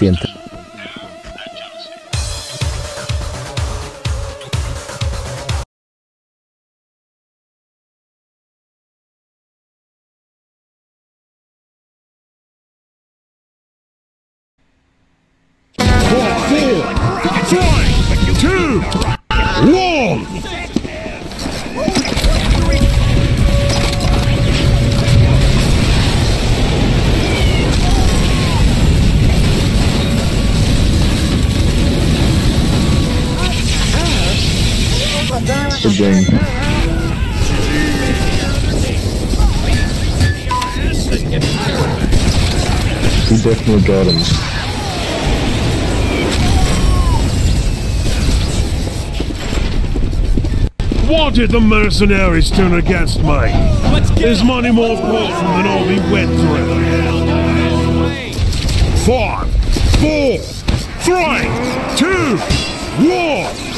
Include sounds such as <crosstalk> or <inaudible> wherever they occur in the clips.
paciente. What did the mercenaries turn against me? Is money more important than all we went through? Five, four, three, two, one.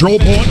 control point.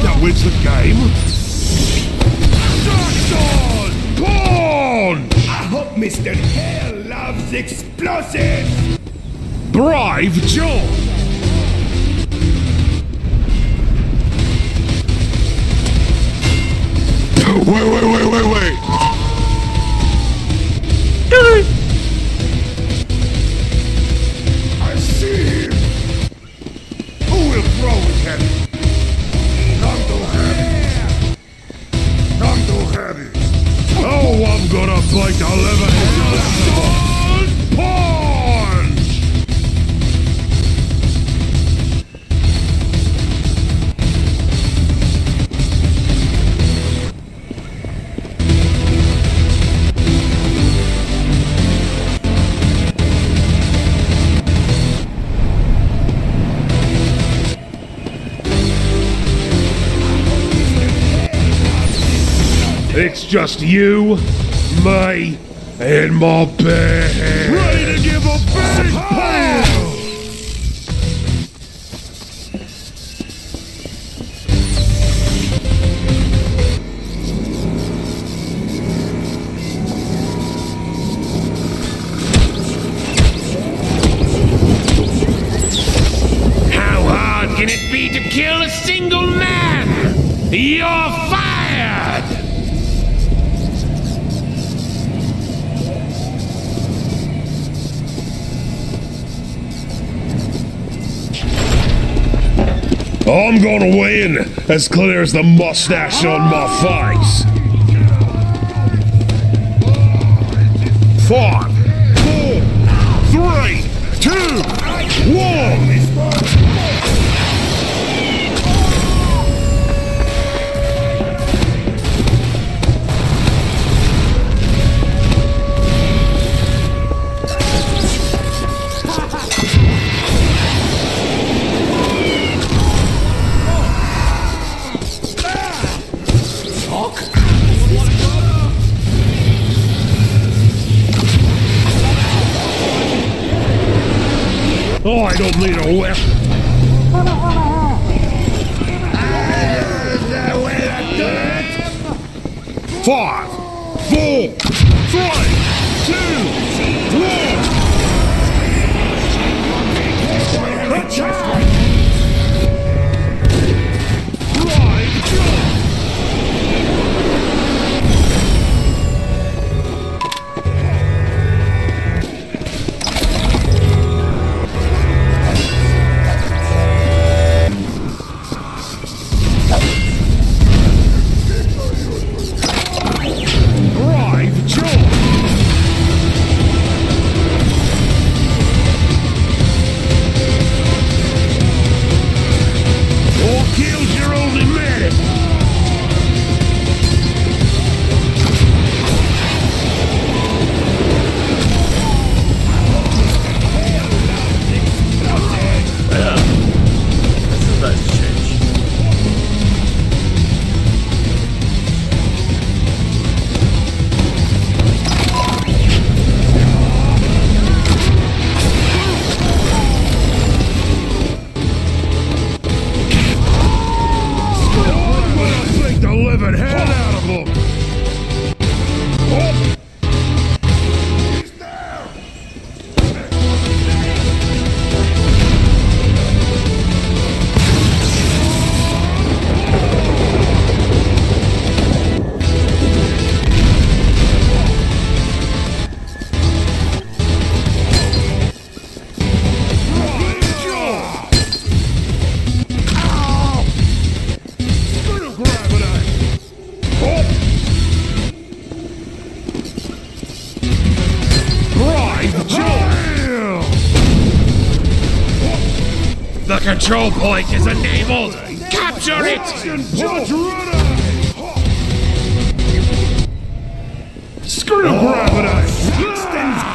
just you, me, and my bear. Ready to give a big as clear as the mustache on my face. Four. don't need a weapon. Control point is enabled! Capture it! Screw gravity!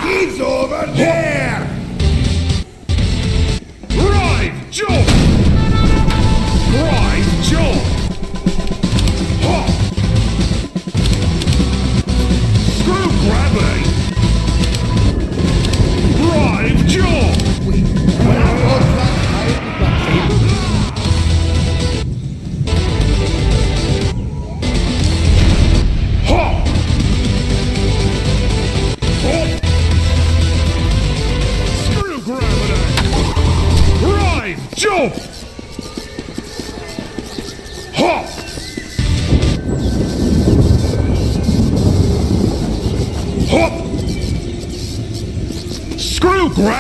He's over there! Brave jump! Brave jump! Screw gravity! Brave jump!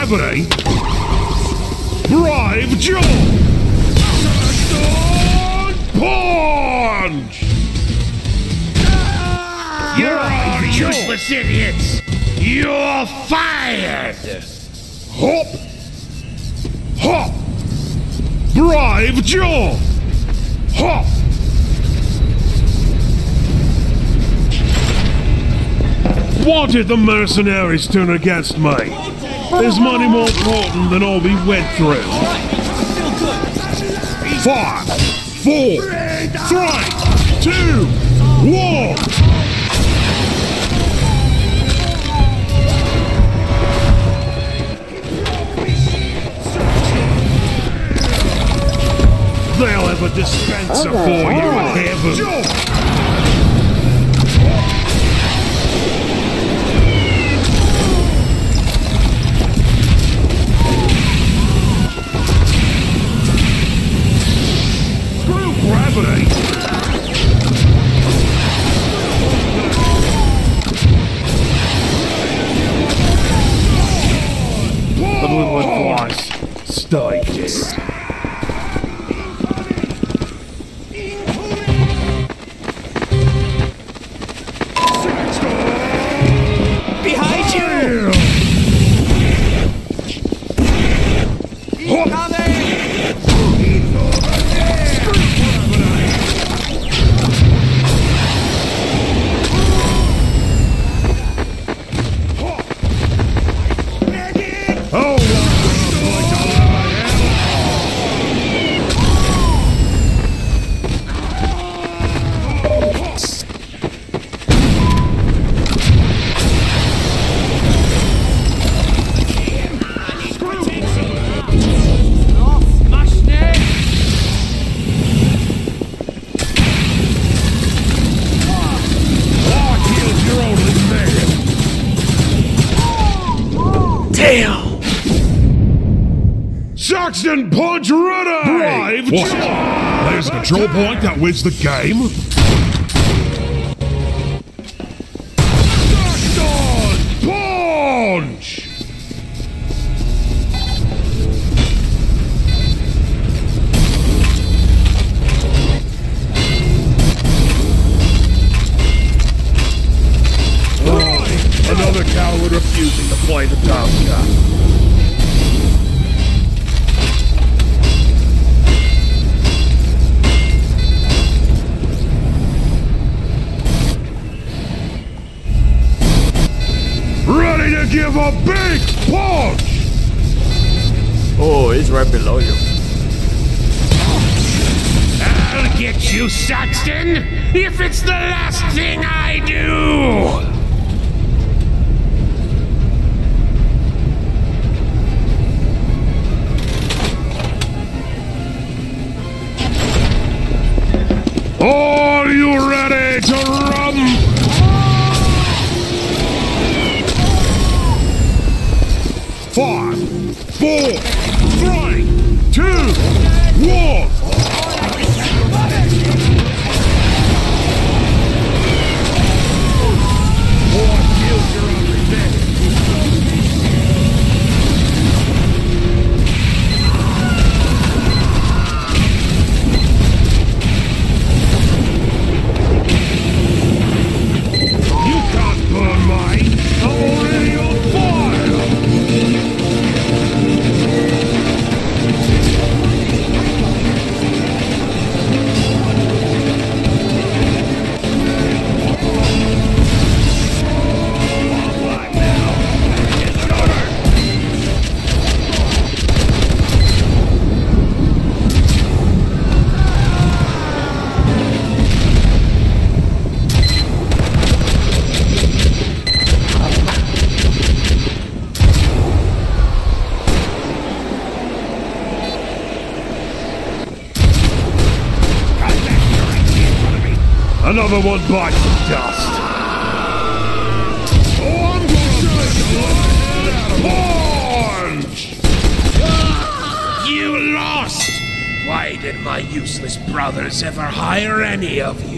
Gravity! Brave jump! Touchdown punch! You're all useless idiots! You're fired! Hop! Hop! Drive jump! Hop! Why did the mercenaries turn against me? Is money more important than all we went through? Five, four, three, two, one! They'll have a dispenser for you in heaven. Point that wins the game? Get you, Saxton! If it's the last thing I do! another one bites the dust. to! You lost! Why did my useless brothers ever hire any of you?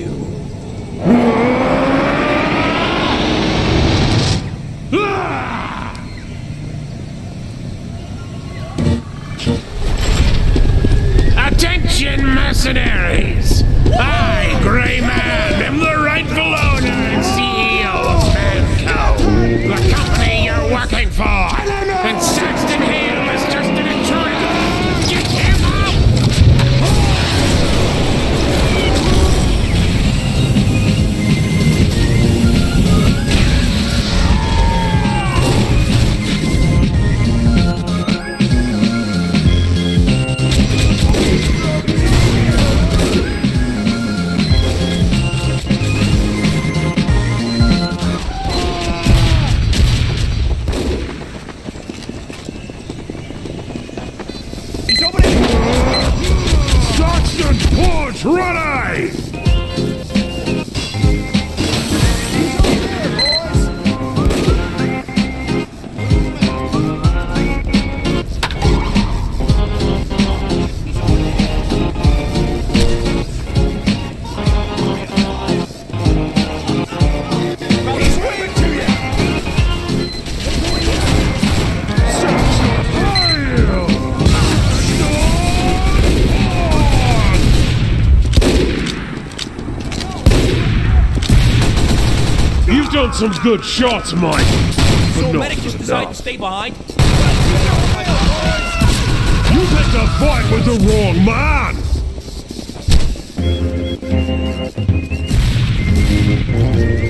some good shots, Mike. So Your medic just decided to stay behind. You picked a fight with the wrong man. Thank you.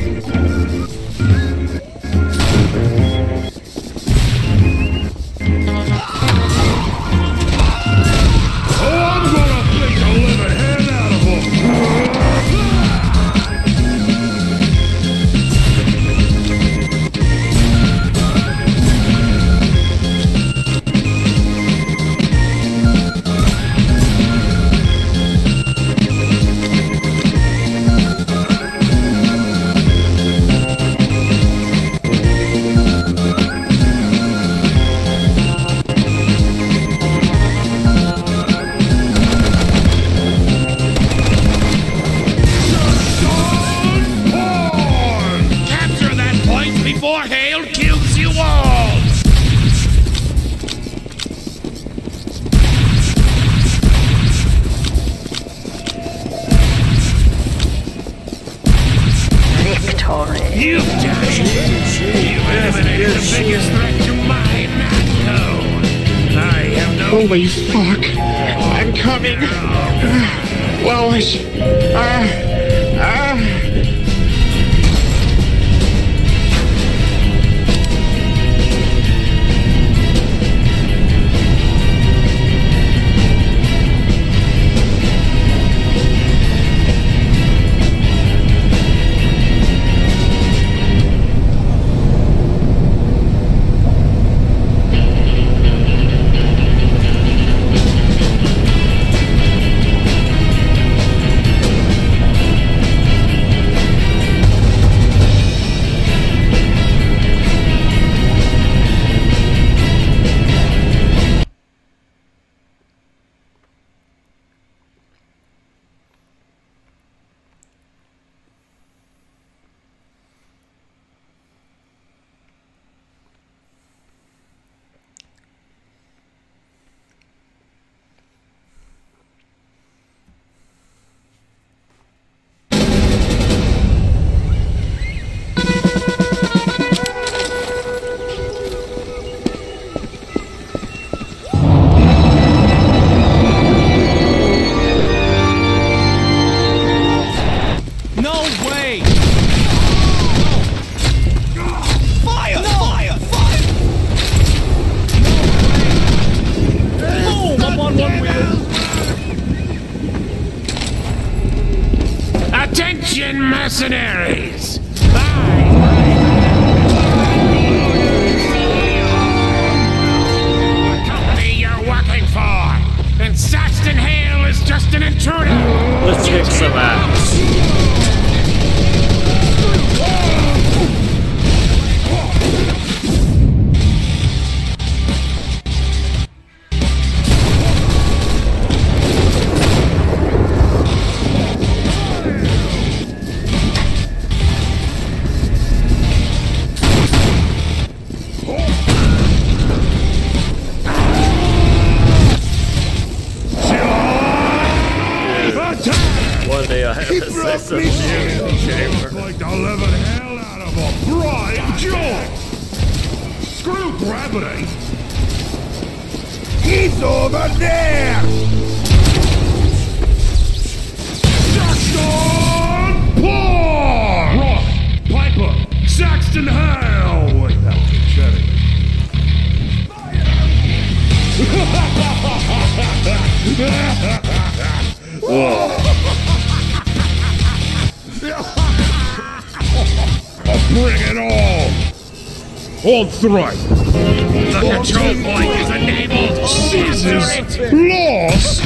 Three! The control point is enabled. Scissors! Lost!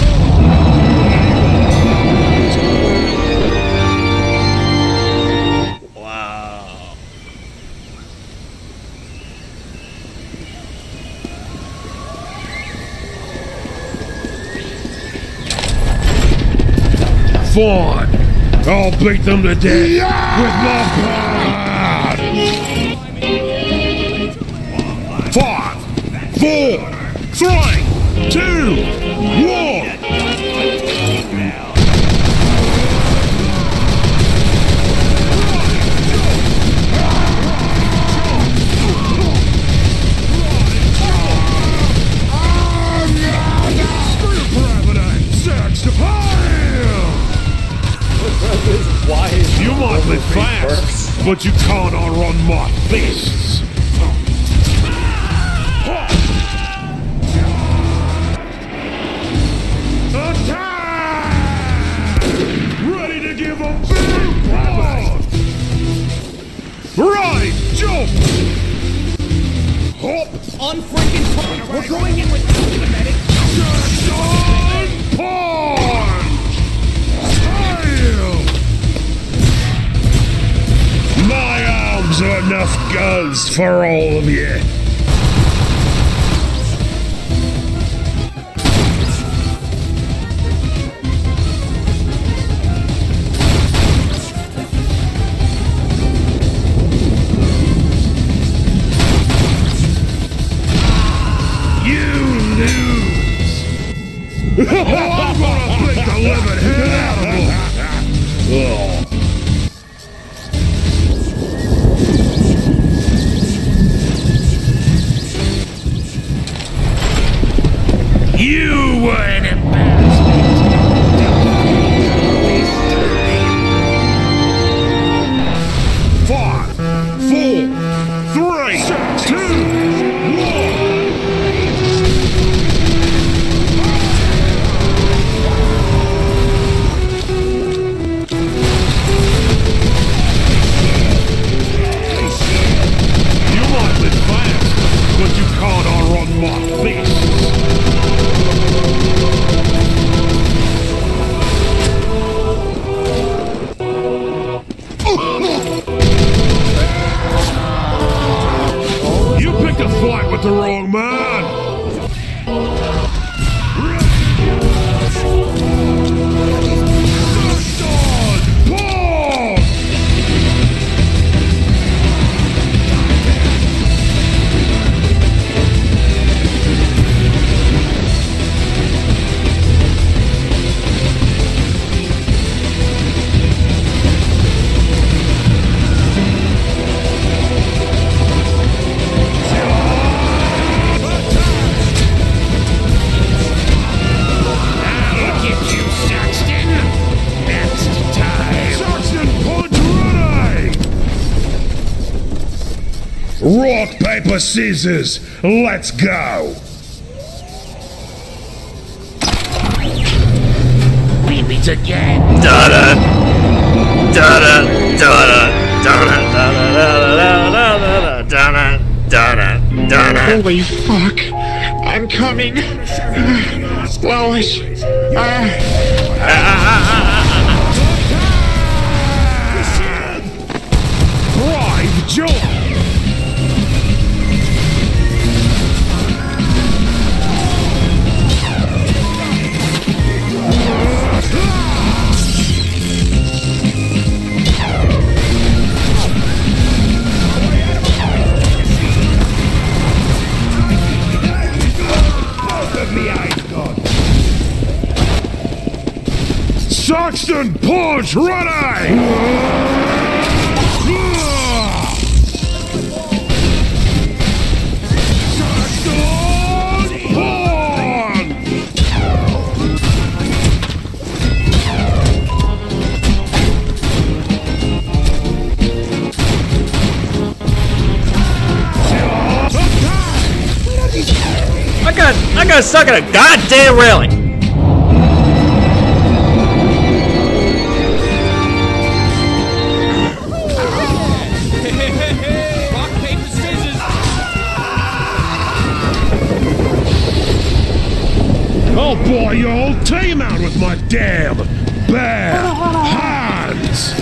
Wow. Fine. I'll beat them to death with my blood. Three, two, one. Screw gravity! Sex to pile! Why is You might be fast, but you can't outrun my fists. Right, jump! Hop! On Unfreaking point! We're going in with medic! Saxton Punch! Hail! My arms are enough guns for all of you. You Hehehe! Paper, scissors, let's go! We meet again. Da-da. Da-da. Da-da. Da-da. Da-da. Da-da. Da-da. Da-da. Holy fuck! I'm coming! Lois! Uh, Brave jump! Saxton punch ready! Saxton punch! I got I got stuck in a goddamn railing. My damn bare hands!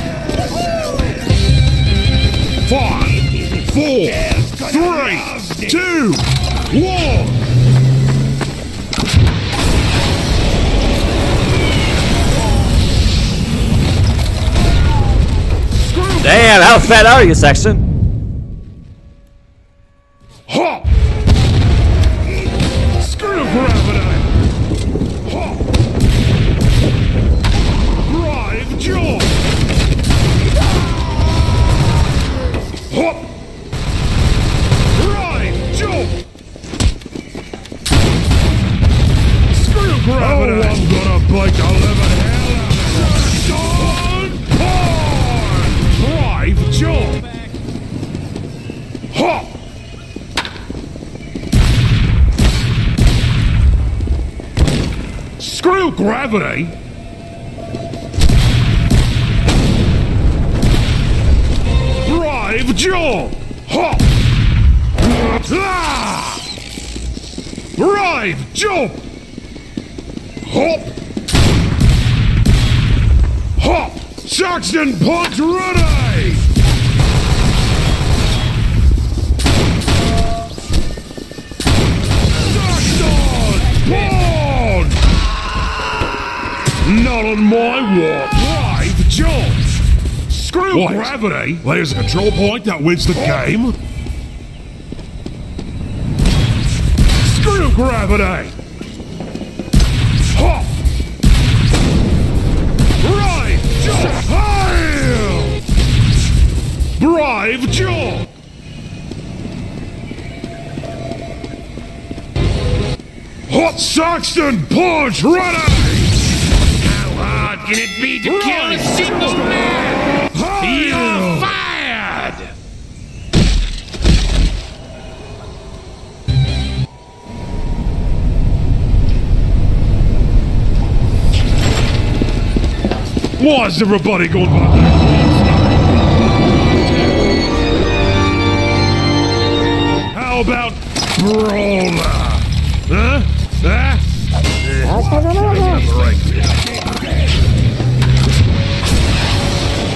Five, four, three, two, one! Damn, how fat are you, Saxton? There's a control point that wins the game. Screw gravity! Hop! Brave jump! Hail! Brave jump! Hot Saxton punch ready! How hard can it be to kill a single Is everybody going back? How about Brawler? Huh? Huh?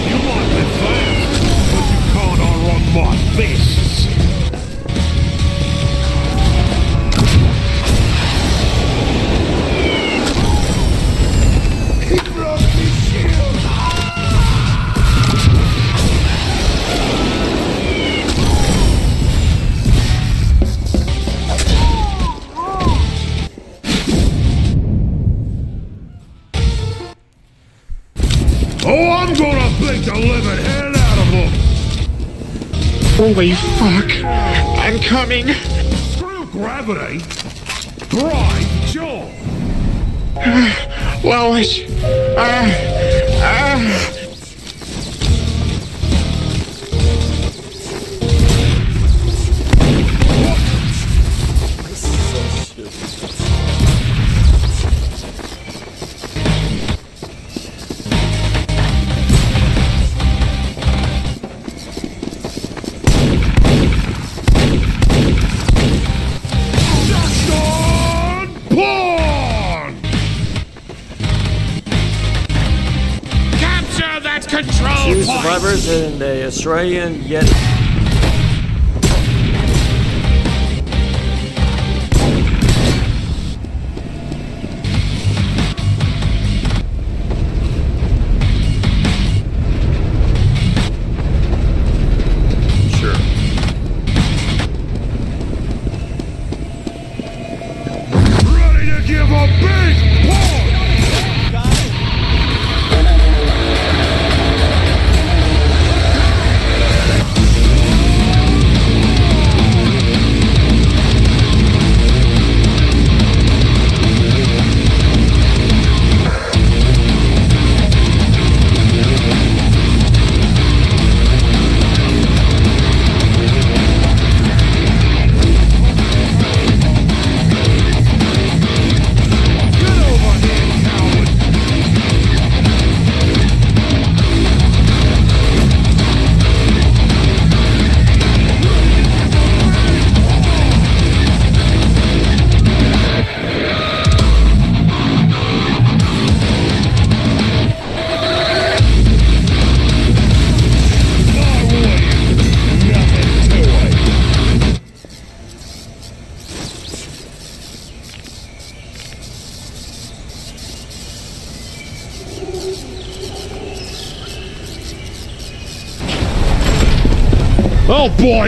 You might be fast, but you can't outrun my fists. Holy fuck. I'm coming. Screw gravity! Brave jump! Lois. Ah. Ah. Saxton Australian yet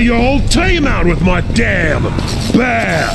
Your whole team out with my damn bear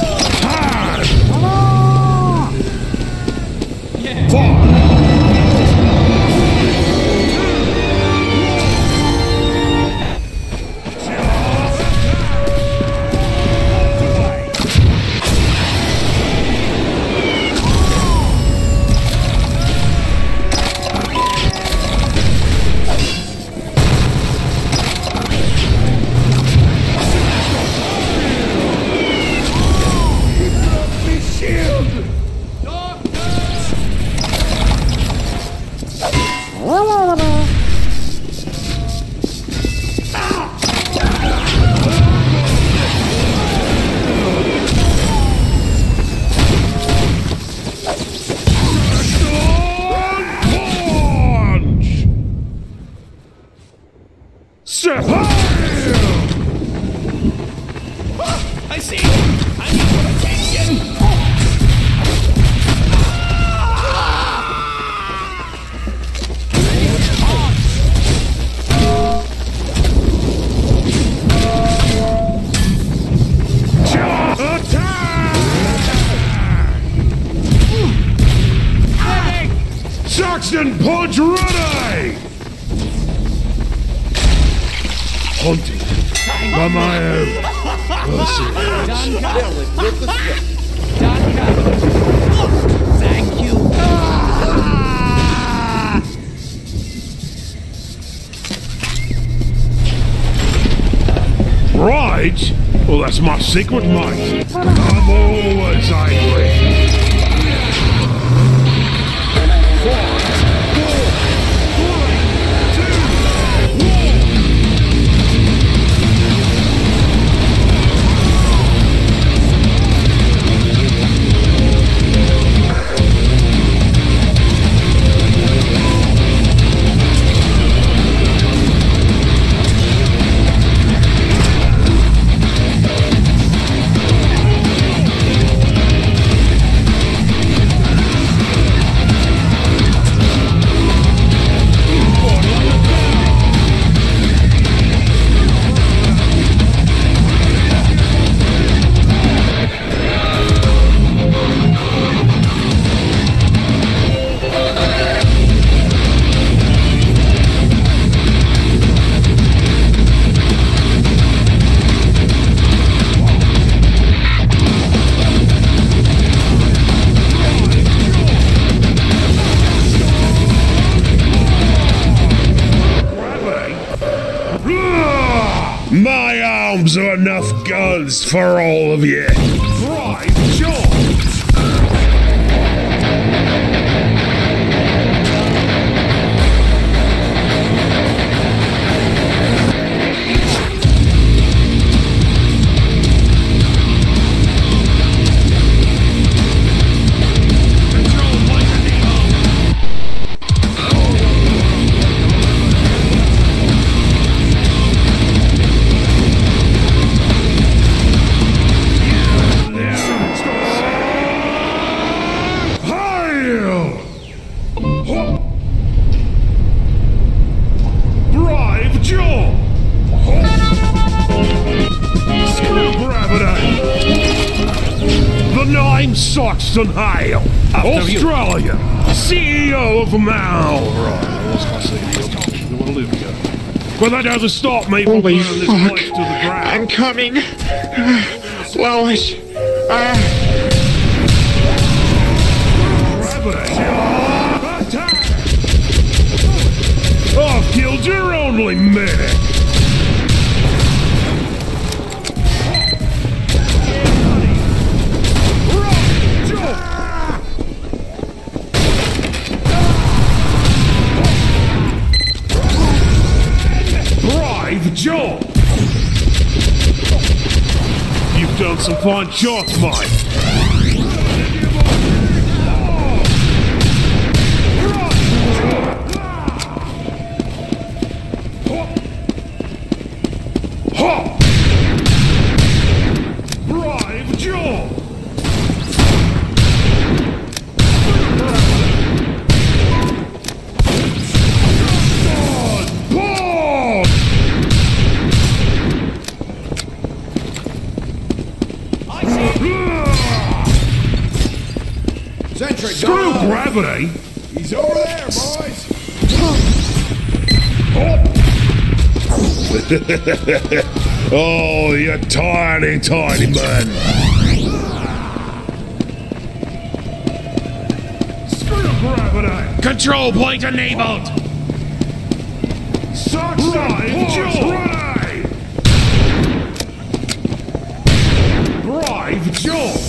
by my own Thank you. Right? Well, that's my secret, mate. I'm always angry. That doesn't stop me from Holy burning this fuck. place to the ground. I'm coming. Lois. Uh! Attack! I've killed your only medic! Done some fine gravity? He's over there, boys. <laughs> Oh, you tiny, tiny man. Screw gravity. Control point enabled. Suckside Joe. Brave Joe.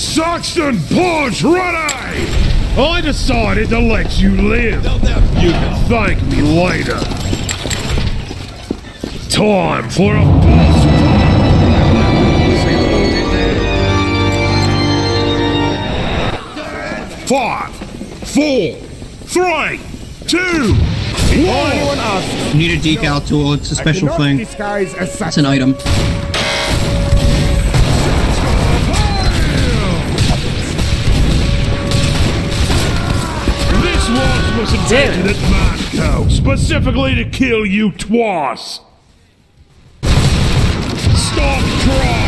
Saxton Punch ready! I decided to let you live. You can thank me later. Time for a boss Five, four, three, two, one. Need a decal tool. It's a special thing. disguise as It's an item. At Moscow, specifically to kill you twice. Stop crying,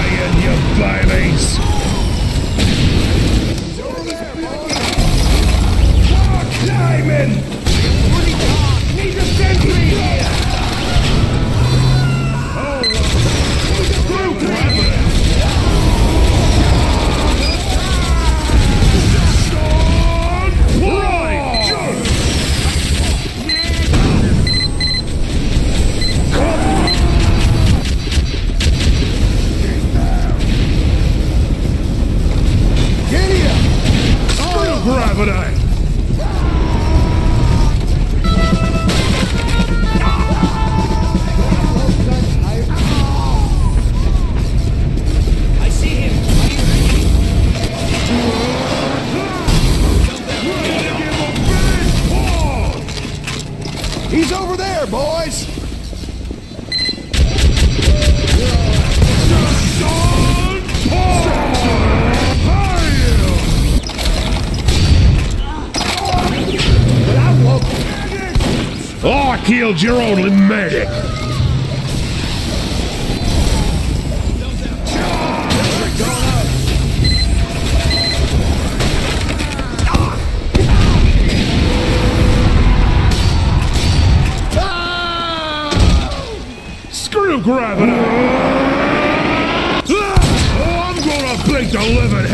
Oh, your only medic. Screw gravity. Ah! Oh, I'm gonna beat the living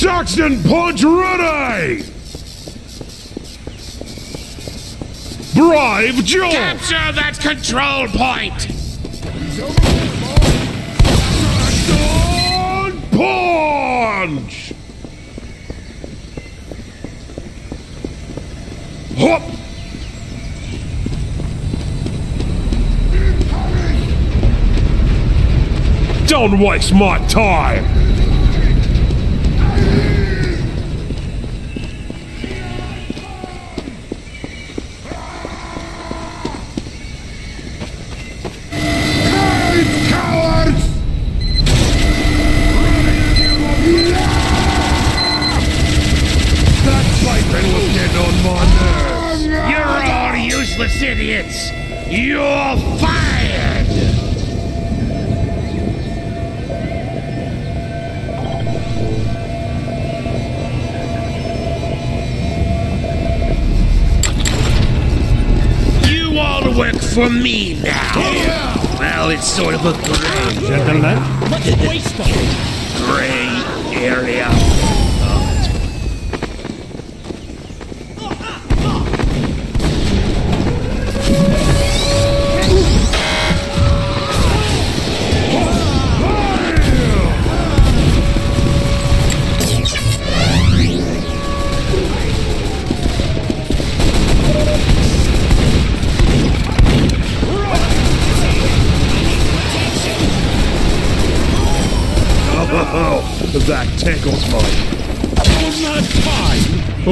Saxton Punch ready! Brave Joe! Capture that control point. Punch! Hop! Don't waste my time!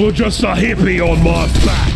Or just a hippie on my back?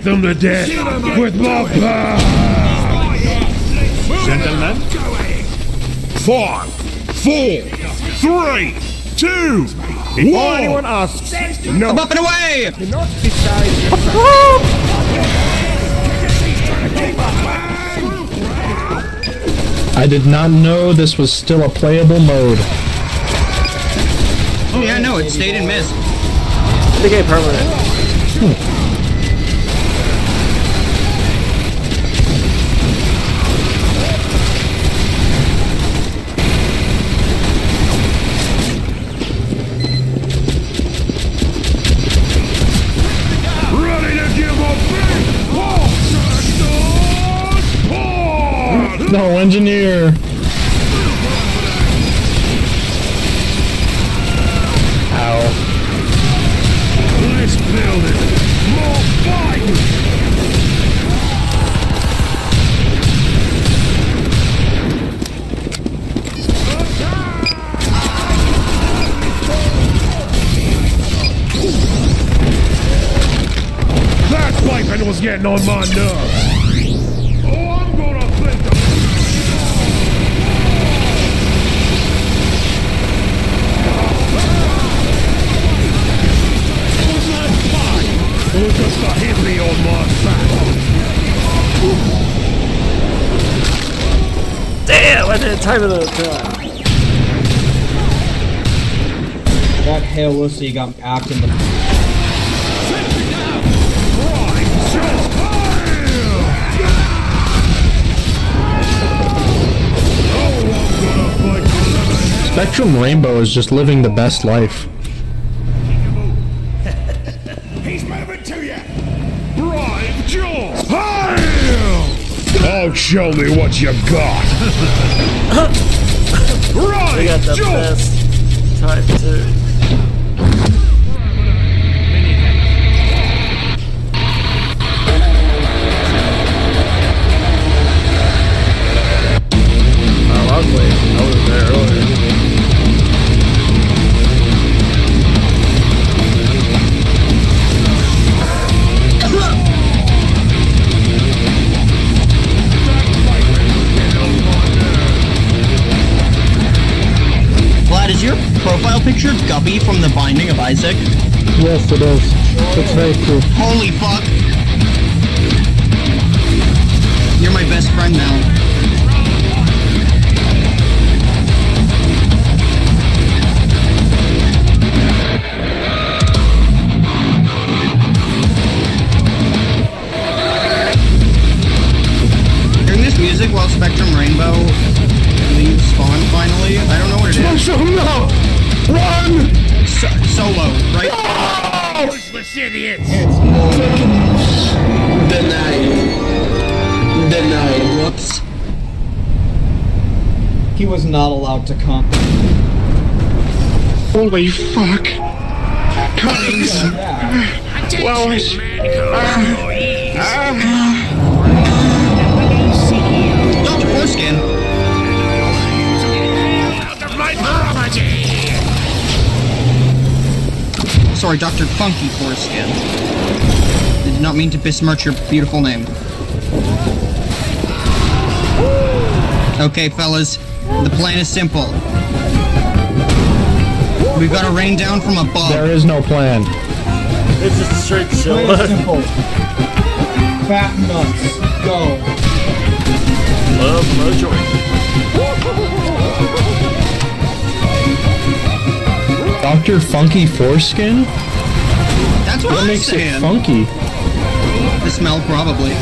Beat them to death with my power. Gentlemen. Five, four, three, two, one. anyone asks, no. I'm up and away! I did not know this was still a playable mode. Oh yeah, no, it stayed in mist. Became permanent. Ready engineer. Time it at the time. That hell wussy got acked in the. Spectrum Rainbow is just living the best life. Show me what you got! right, <laughs> We got the Jaws! best time too. Picture Guppy from The Binding of Isaac? Yes, it is. It's very true. Holy fuck! You're my best friend now. Allowed to come. Holy fuck. Cummings. Attention, Wallace. Mann Co. employees. Dr. Foreskin. Out of my property! Sorry, Dr. Funky Foreskin. I did not mean to besmirch your beautiful name. Okay, fellas. The plan is simple. We've got to rain down from above. There is no plan. It's just straight Plain chill. and simple. Fat nuts. Go. Love majority. Dr. Funky Foreskin? That's what, What I'm makes it funky? The smell, probably.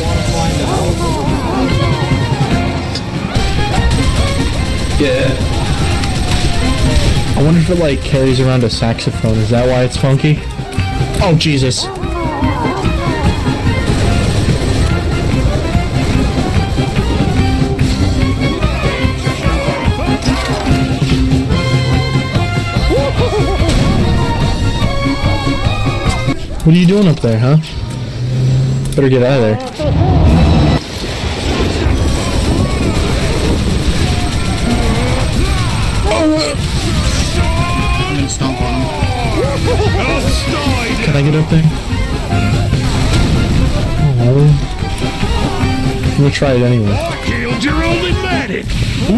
Yeah. I wonder if it like carries around a saxophone. Is that why it's funky? Oh Jesus. What are you doing up there, huh? Better get out of there. Can I get up there? Oh. I'm gonna try it anyway. Killed your only medic!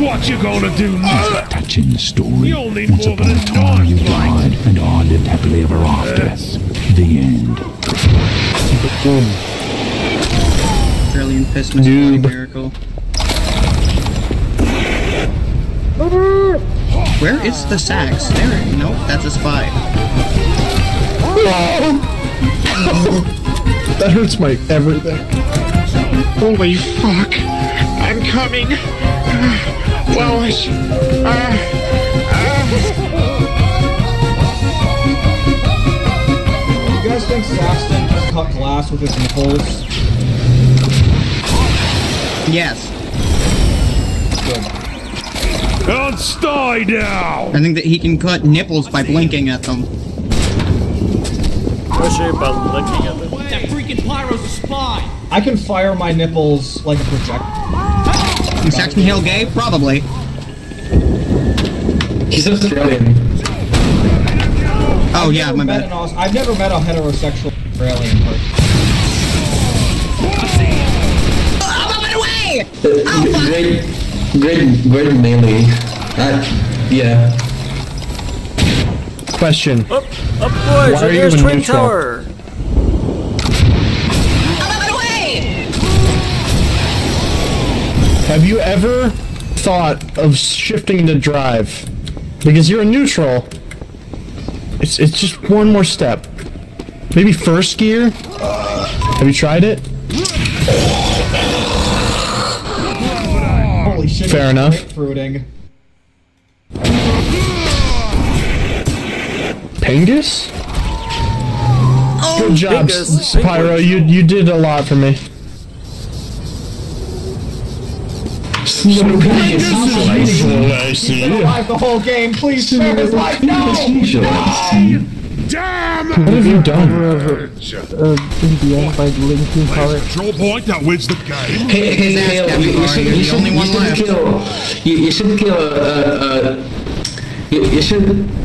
What you gonna do now? Touching the story. You only Once more upon than a a time you dog died, and all lived happily ever after. The end. Australian piss Mr. Bloody Miracle. Where is the sax? There. Nope, that's a spy. That hurts my everything. Holy fuck. I'm coming. Wallace. Uh, uh. You guys think Saxton can cut glass with his nipples? Yes. Can't stay down! I think that he can cut nipples by blinking at them. Especially by looking at them. That freaking Pyro's a spy! I can fire my nipples like a projectile. Is Saxton Hale gay? Probably. He's Australian. Oh yeah, I've my never met bad. an I've never met a heterosexual Australian person. Uh, great, great, great melee. Uh, yeah. Question. Up, up, Why are you There's in Twin neutral? Tower. Have you ever thought of shifting the drive? Because you're a neutral. It's it's just one more step. Maybe first gear? Have you tried it? Holy shit! Fair enough. Grapefruiting. Pengus? Good job, Pengus. S- Pyro. You you did a lot for me. I see. Survive the whole game, please spare his life. No! Damn! What have you done? Control point that wins the game. Hey, hey, His ass Hale, can't be you, you hard, should, you're you the should, only you should left. kill. You, you should kill. Uh, uh, you, you should.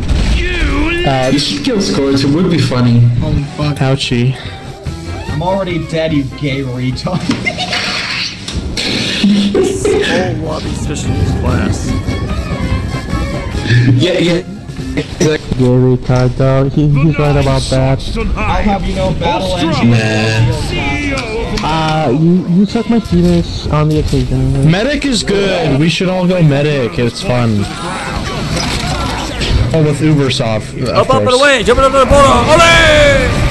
Uh, You should kill Scorch. It would be funny. Holy fuck. ouchie. I'm already dead, you gay retard. Whole lobby suspicion class. Yeah, yeah. Gary Cardo, he, he's right about that. I'll have you know, battle ends. Uh, you, you suck my penis on the occasion. Medic is good. We should all go medic. It's fun. With Ubersoft. Of Up, up, and away! Jumping up to the border! Ole!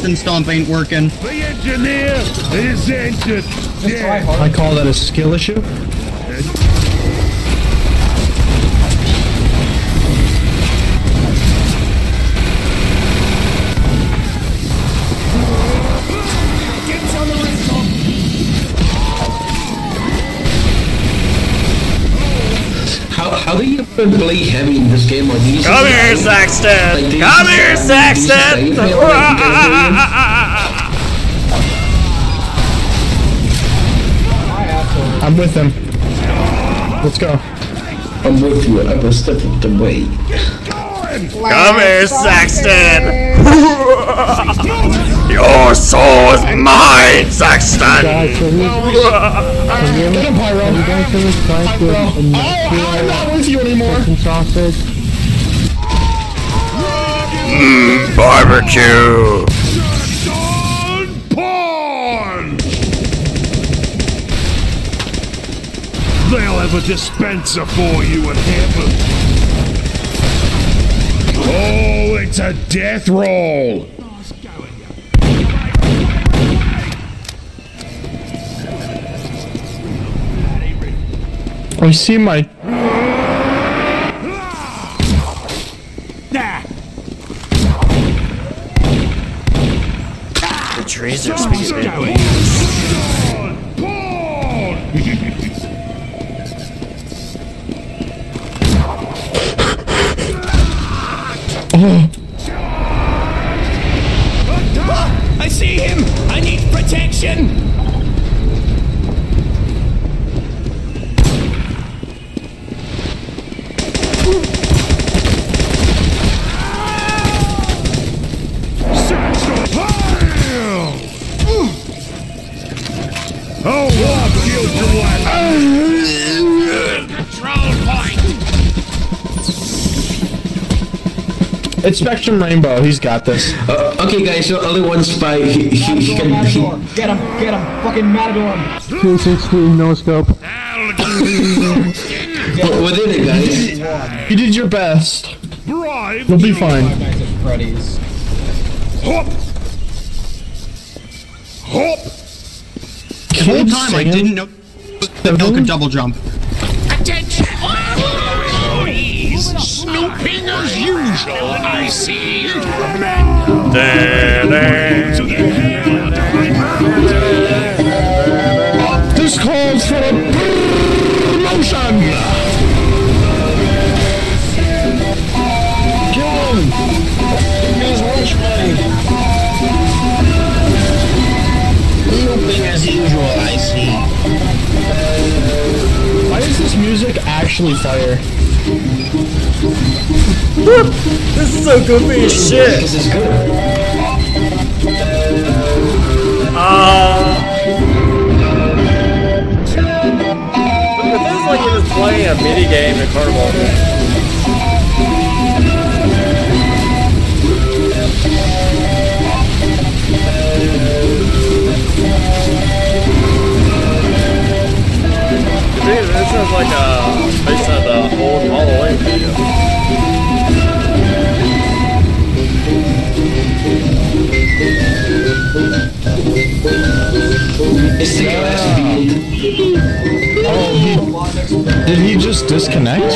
Fucking Saxton stomp ain't working. The engineer is injured. Yeah. I call that a skill issue. Play heavy in this game? Or do you Come here, Saxton! Like, Come just- here, do you just Saxton! save me like you guys I'm with him. Let's go. I'm with you. I'm a step of the way. Come here, Saxton! <laughs> <laughs> Your soul is mine, Saxton! Guys, so here's, Get him, Pyro. have you guys ever tried to Oh, I'm not with you anymore. sausage? Mmm, barbecue! They'll have a dispenser for you in heaven. Oh, it's a death roll! I see my. Spectrum Rainbow. He's got this. Uh, okay, guys. So only one spy. He, he, he can. He, Get him, get him, fucking Matador him. 316 no scope. <laughs> what, what did it, guys? You did your best. Bribe! You'll be fine. Five Nights at Freddy's. Hop! Hop! The whole time I didn't know that Bill could double jump. Snooping as usual, I see. This calls for a promotion. Kill him. He's. Looping as usual, I see. Why is this music actually fire? This is so goofy as shit! This is good. Uh, this is like you're just playing a mini game in Carnival. Dude, this is like a based of the old Halloween video. It's the LSD. Oh, he, did he just disconnect?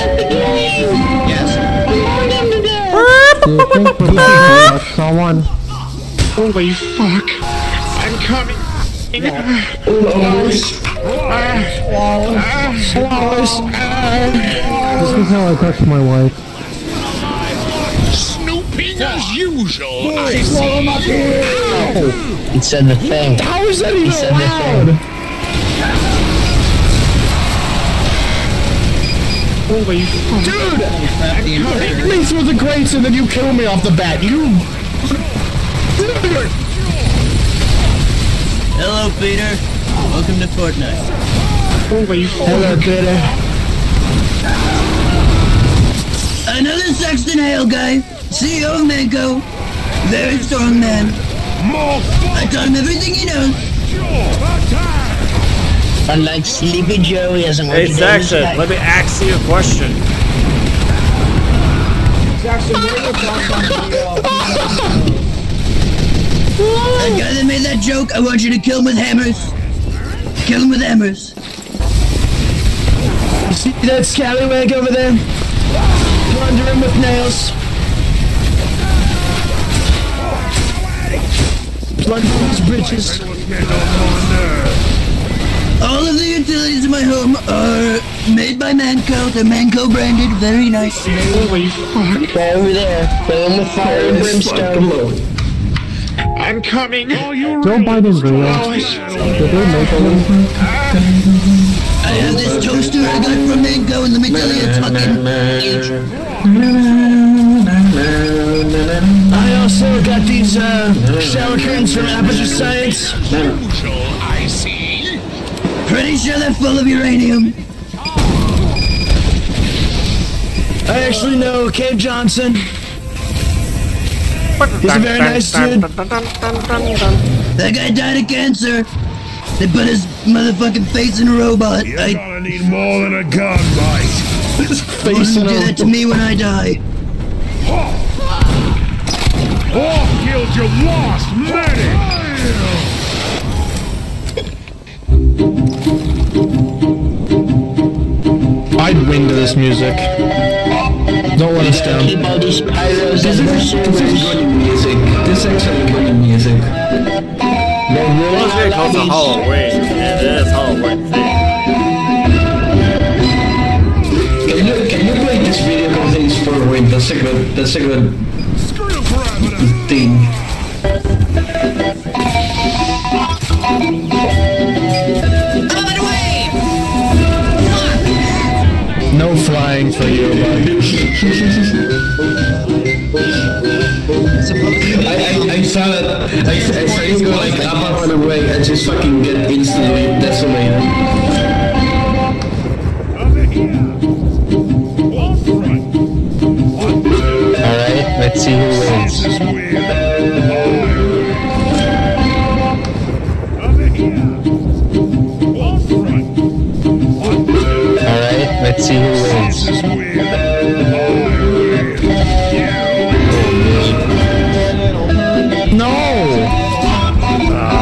Yes. Do think we should someone? Holy fuck. I'm coming. This is how I touch my wife. As usual, I see. He said the thing. How is that He even said the allowed? thing. Holy fuck. Dude! Hit me through the grates and then you kill me off the bat. You. Hello, Peter. Welcome to Fortnite. Holy. Hello, Peter. Another Saxton Hale guy. CEO of Mann Co. Very strong man. I taught him everything he knows. Unlike Sleepy Joe, he hasn't worked Hey, a day in his Saxton, let me ask you a question. Jackson, what are your thoughts on the, uh, That guy that made that joke, I want you to kill him with hammers. Kill him with hammers. You see that scallywag over there? Plunder him with nails. Plunder his britches. All of the utilities in my home are made by Mann Co. They're Mann Co branded. Very nice. Holy fuck. Over there. Fill him with fire and brimstone. I'm coming. Joe Biden's real. Did they make him? I have this toaster I got from Mann Co, and let me tell you, it's fucking huge. Also got these uh, shower curtains from Aperture Science. Usual, I see. Pretty sure they're full of uranium. I actually know Cave Johnson. He's a very nice dude. That guy died of cancer. They put his motherfucking face in a robot. You're I gonna need more than a gun, mate. Face in wouldn't do that to me when I die. Oh, killed your lost medic. I'd win to this music. Don't let us down. Keep all these pyros This and is, this is good music. This is actually good music. Well, it's getting close to Halloween. It is Halloween thing. Can you can you play this video contains for wait the secret the secret thing? No flying for you, bud. I, I, I saw it. I, I saw you go like up and run away and just fucking get instantly decimated. Alright, let's see who wins. Alright, let's see who wins. No!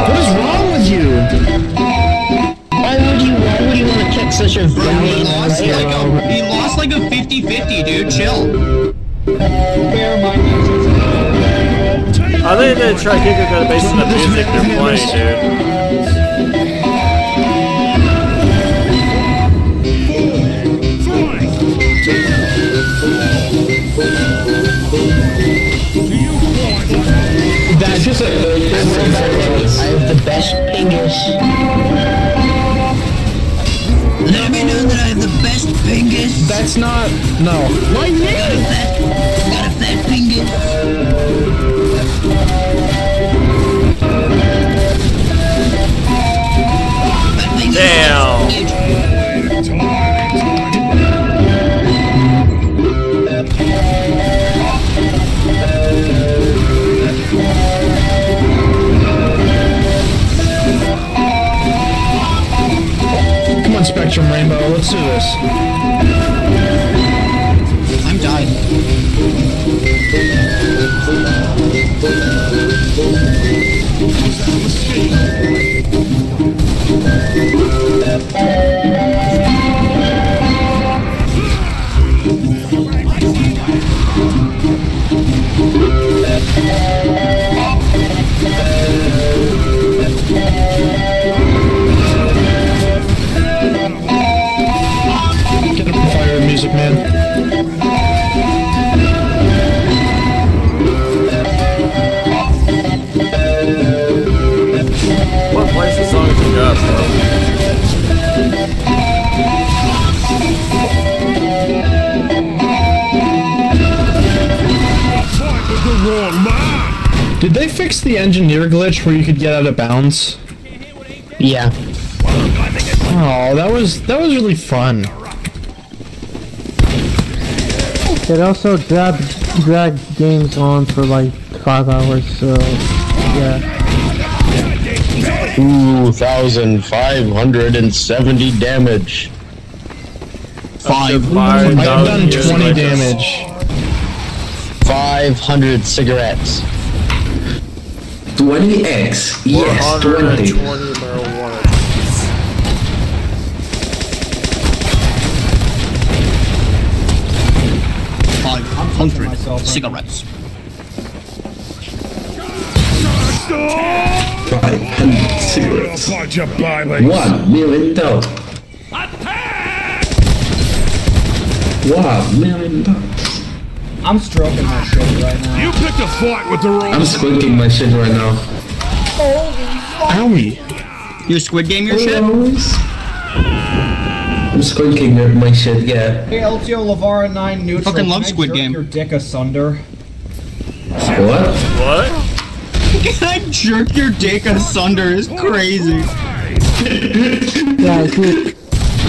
What is wrong with you? Why would you, why would you want to kick such a vain lost like a, he lost like a 50-50, dude. Chill. I think they try to kick it based on the music they're playing, dude. That's just a. I have the best pingus. Let me know that I have the best pingus. That's not. No. Why Got a me? fat, got a fat pingus. Damn. Come on, Spectrum Rainbow. Let's do this. Did they fix the engineer glitch where you could get out of bounds? Yeah. Oh, that was that was really fun. It also dragged dragged games on for like five hours, so yeah. 2,570 damage. Five. I've done 20 damage. 500 cigarettes. 20x. Yes, 20. 420 marijuana. Five hundred cigarettes. Five hundred cigarettes. Bunch of bilings. One million dollars. One million dollars. I'm stroking my shit right now. You picked a fight with the wrong. I'm squinting my shit right now. Holy! Owie. You squid game your shit? I'm squinting my shit, yeah. Hey, LTO Lavara 9 neutral. Fucking love Can I Squid jerk Game. your dick asunder. What? What? Can I jerk your dick asunder? It's crazy. Yeah, he,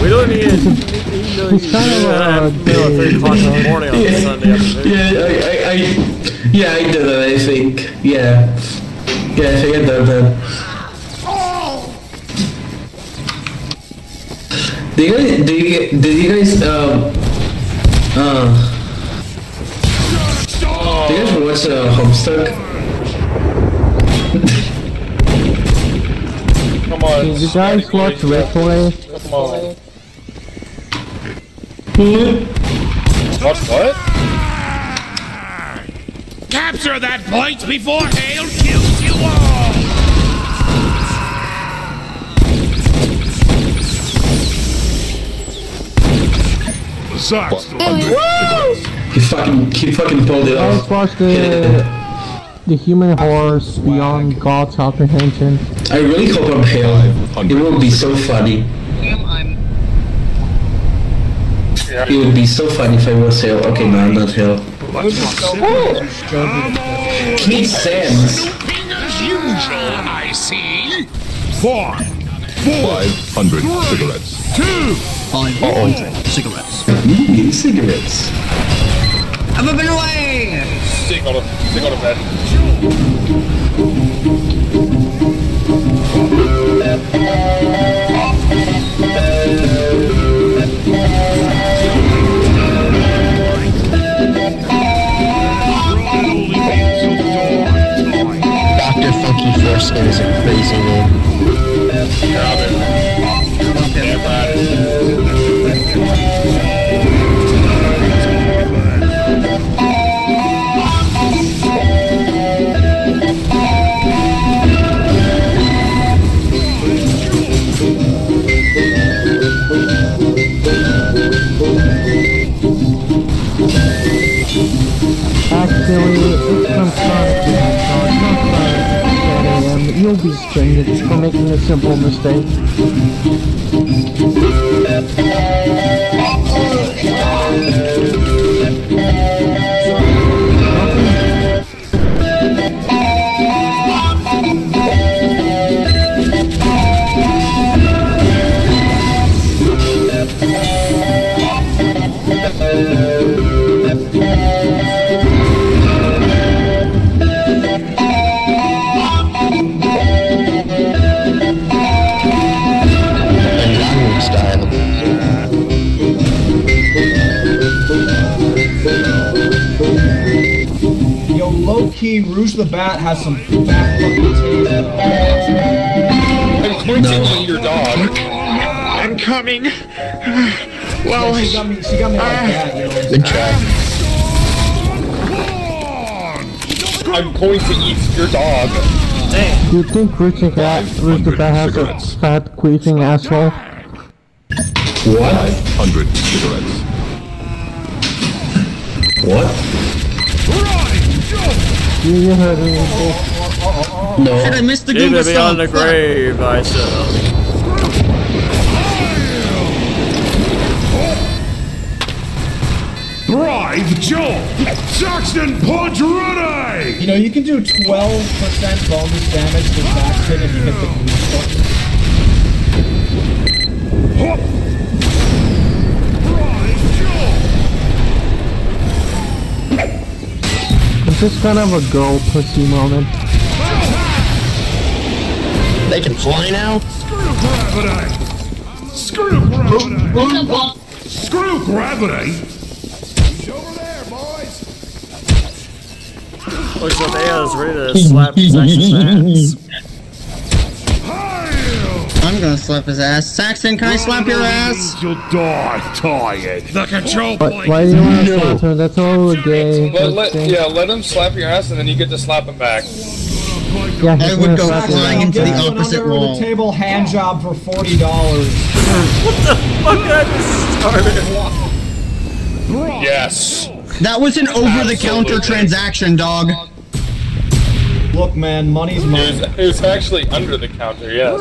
We don't need <laughs> it. You know, he's kind of uh, middle of 3 o'clock in the morning on Yeah. <laughs> Sunday afternoon. Yeah, I, I, I, yeah, I did that, I think. Yeah. Yeah, I think I did that. Do you guys, do you, did you guys, um, uh, do you guys watch, uh, Homestuck? Come on. did you guys watch Replay? Come on. Watch what? Capture that point before Hale kills you all! Sucks. He fucking, he fucking pulled it Guys off. watch the the human horrors beyond God's comprehension. I really hope I'm Hale. It will be so funny. It would be so funny if I was Hale. Okay, no, I'm not Hale. Makes sense. Snooping as usual, I see. Five. Four. 500 cigarettes. Two. Five hundred cigarettes. Ooh, cigarettes. I'm moving away! Sing on a, sing on a bed. Funky Foreskin is a crazy name. Actually, it's from You'll be stranded for making a simple mistake. Key, Rouge the Bat has some fat fucking titties. I'm pointing when your dog. I'm coming. Well, Yeah, she got me. She got me like uh, that. You know I'm Good saying? I'm going to eat your dog. Do you think Rich the Cat, Bat has a fat queefing asshole? What? 500 cigarettes. What? You, you heard me. No. Shit, I missed the Leave Goomba it beyond the grave, I said. Brave jump! Saxton Punch ready! You know, you can do 12% bonus damage to Saxton if you hit the boost button. Just kind of a girl pussy moment. They can fly now? Screw gravity! Screw gravity! Screw gravity! Looks like Ao's ready to slap Saxton's ass. I'm gonna slap his ass. Saxton, can I slap your ass? You'll die tired. The control Why, why do you want to slap her? That's all a gay. Let, let, yeah, let him slap your ass and then you get to slap him back. Yeah, I would go slap your flying into the Get one opposite under wall. the table hand job for $40. <laughs> What the fuck? I just started. Yes. That was an over-the-counter transaction, dog. Look, man, money's It money. was, it was actually under the counter, yes.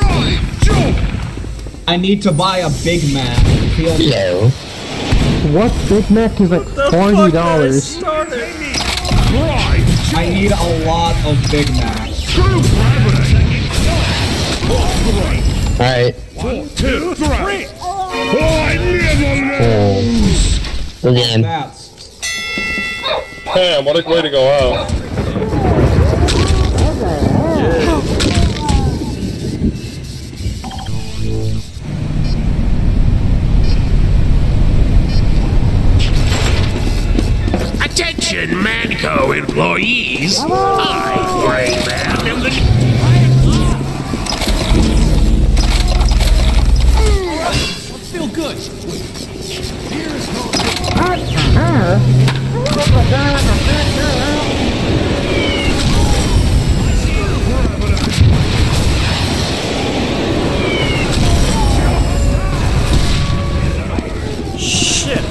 I need to buy a Big Mac. Feel? Yo. What Big Mac is like forty dollars? I need a lot of Big Macs. Screw! Alright. One, two, three! Oh, I never lose! Again. That's Damn, what a way to go out. Attention, Mann Co employees. I, Rayman, am the. Feel good. Shit.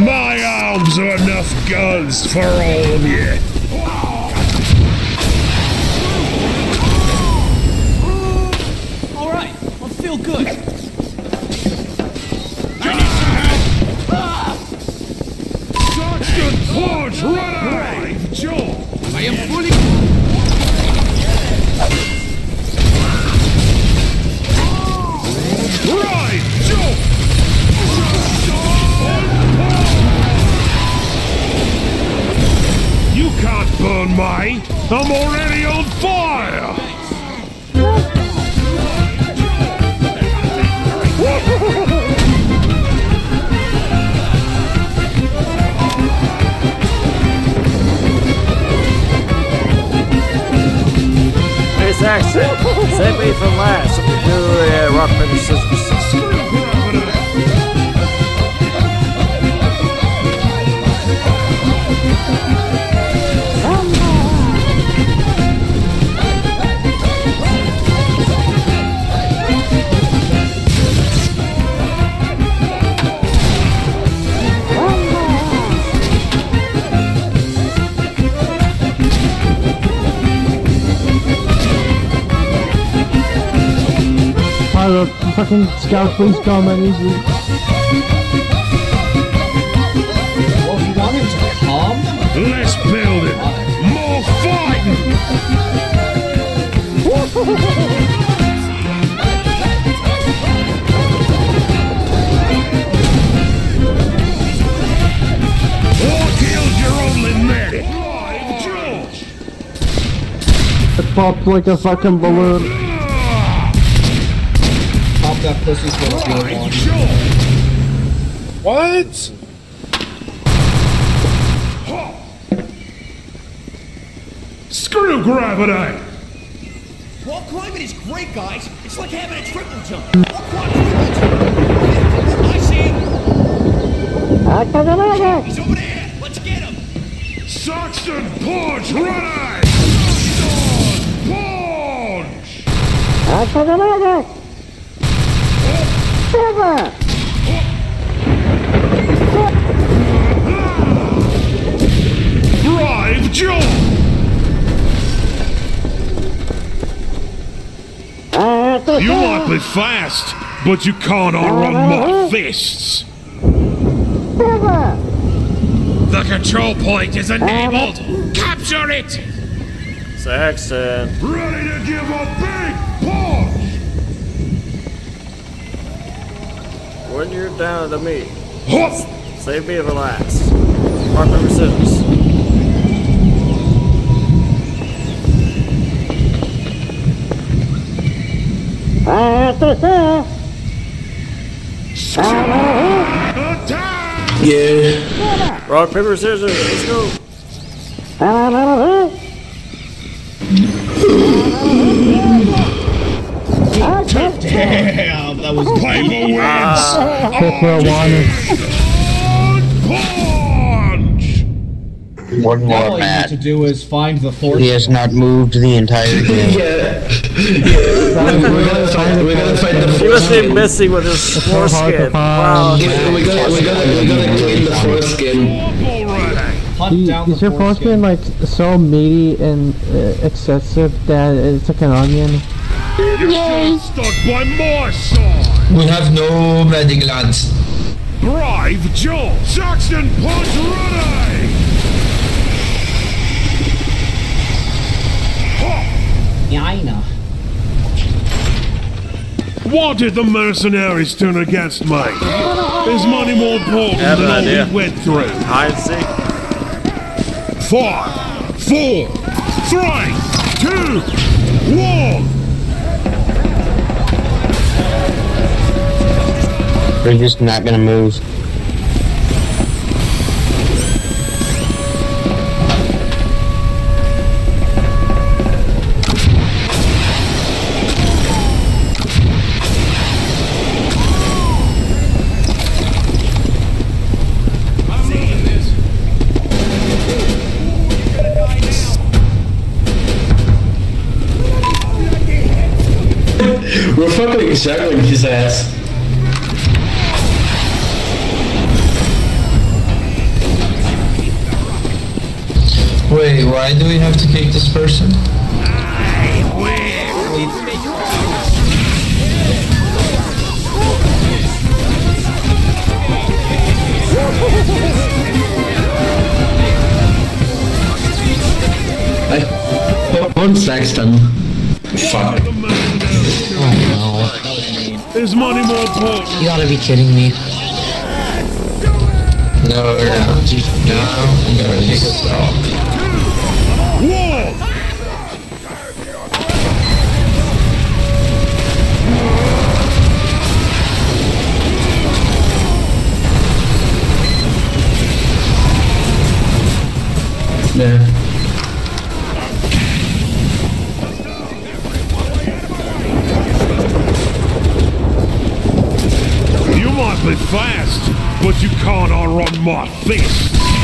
My uh, arms are enough guns for all of you. All right, I feel good. I need some help. Saxton Punch ready! Joel! I am fully. Right! You can't burn me! I'm already on fire! Save me from last. Let me do uh, rock, paper, scissors. Pilot, fucking scout, please come. I need you. Well, you want him to come? Less building! More fighting! Or killed your only medic! Live It popped like a fucking balloon. Pop that pussy for a few Live one. What? Screw gravity! Wall climbing is great, guys. It's like having a triple jump. Or quadruple jump. I see him. He's over there. Let's get him. Saxton Punch ready! Punch! Brave jump! You might be fast, but you can't outrun my fists. The control point is enabled. Capture it. Saxton. Ready to give a big push! When you're down to me. Save me for last. Rock, paper, scissors. Yeah. Rock, paper, scissors. Let's go. Damn, that was Piper wins! Quick marijuana. One more All you need to do is find the fourth. He has not moved the entire <laughs> game. Yeah. yeah. We, we gotta find, we gotta find the He must be messing with his so hard to foreskin. find. Wow. We, we gotta, we gotta, we gotta clean the foreskin. Hunt Is, is your foreskin like so meaty and uh, excessive that it's like an onion? You should stuck by my side! We have no medic lads. Brave jump! Saxton punch ready! Yeah, I know. Why did the mercenaries turn against me? Is money more important Have than an all idea. we went through? Hide and seek. Five, four, three, two, one! We're just not gonna move. We're fucking juggling his ass. Wait, why do we have to kick this person? I on Saxton. Fuck. Is money more important? You gotta be kidding me. No, we're not. No, I'm Yeah. You might be fast, but you can't outrun my fist.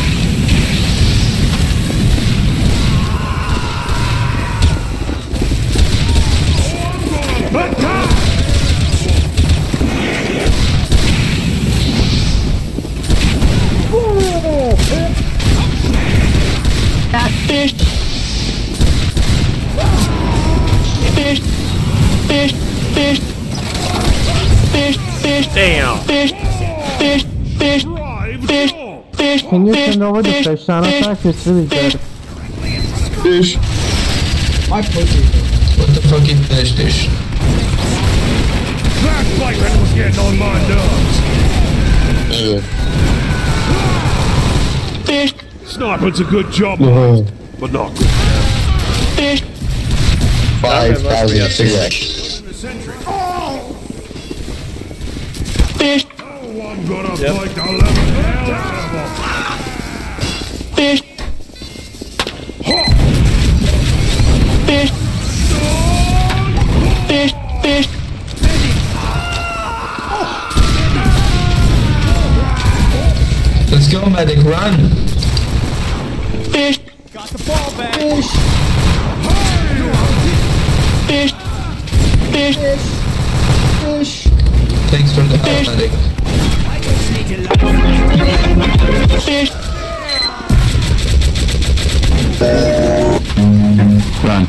Can you send over the fish sound effect? It's really good. Fish. My pussy. What the fuck is this dish? That fighting was getting on my nerves. Sniping's a good job, Whoa. but not good Fish. Five thousand cigarettes. Oh, I'm gonna fight the medic, run! Fish! Got the ball back. Fish. Fish. Fish. Thanks for the help, medic. Run.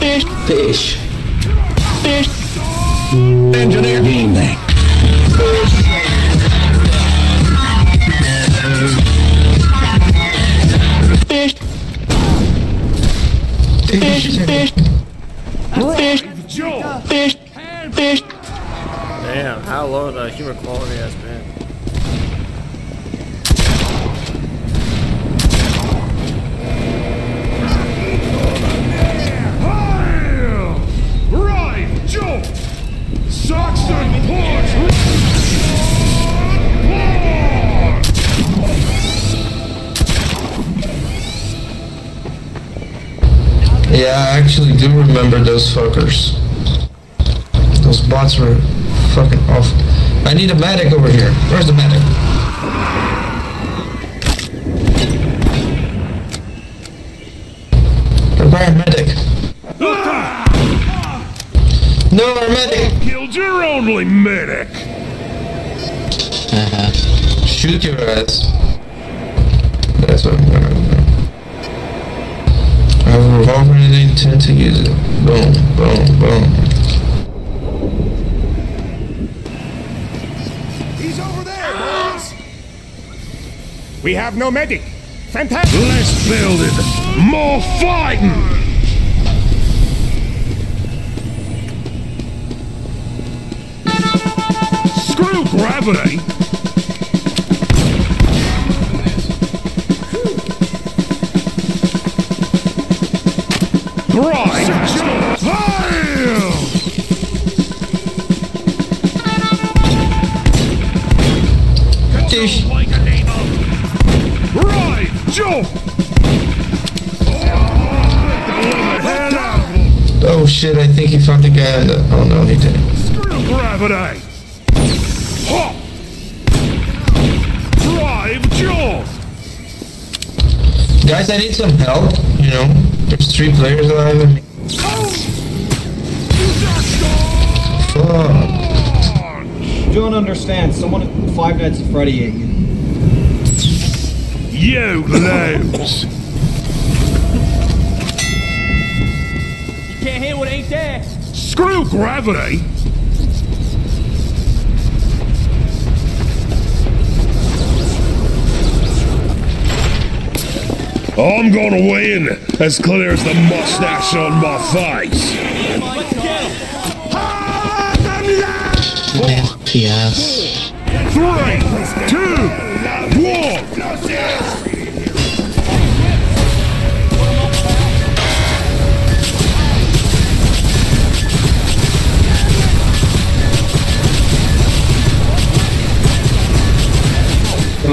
Fish. Fish! Fish! Engineer. Game Right, Joe! Saxton push! Yeah, I actually do remember those fuckers. Those bots were fucking awful. I need a medic over here. Where's the medic? Prepare medic. No, our medic. Killed your only medic! Uh-huh. Shoot your ass. We have no medic. Fantastic. Less building, more fighting! Screw gravity! Right! Shit, I think he found the guy in the... Oh no, he didn't. Screw gravity! Hop! Brave jump! Guys, I need some help, you know. There's three players alive and... Fuck. You don't understand. Someone at Five Nights at Freddy ate you. You lose! Screw gravity! I'm gonna win, as clear as the mustache on my face. Yes. Three, two, one.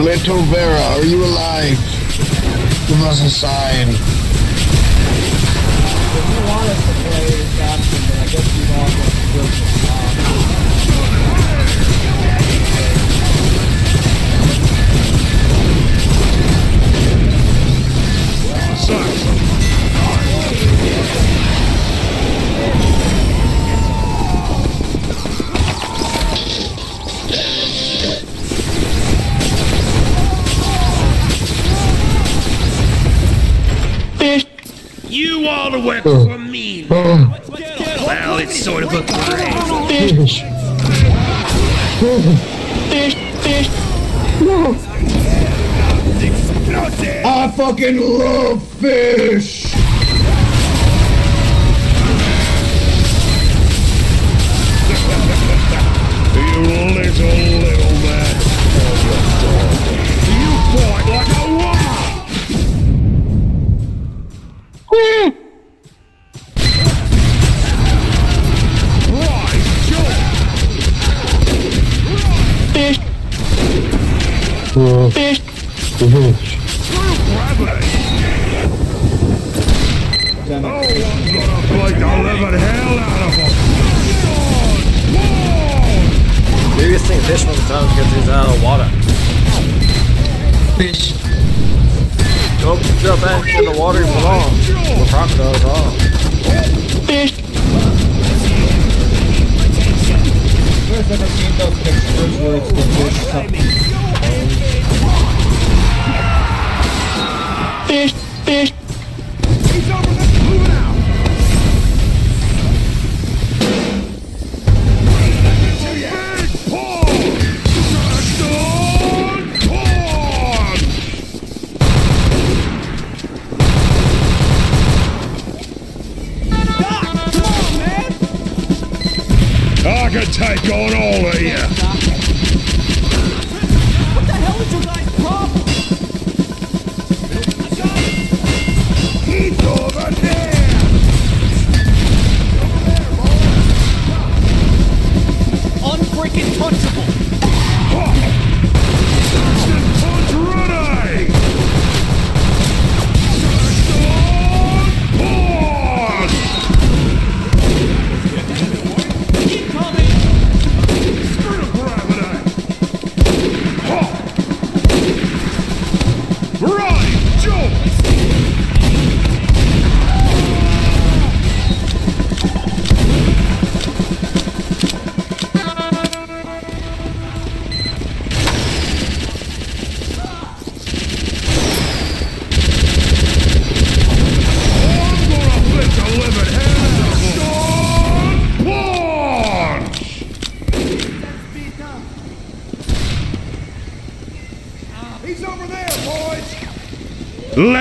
Leto Vera, are you alive? Give us a sign. All to work mm. for me. Mm. Well, it's sort of a parade. Fish. Fish, fish. No. I fucking love fish!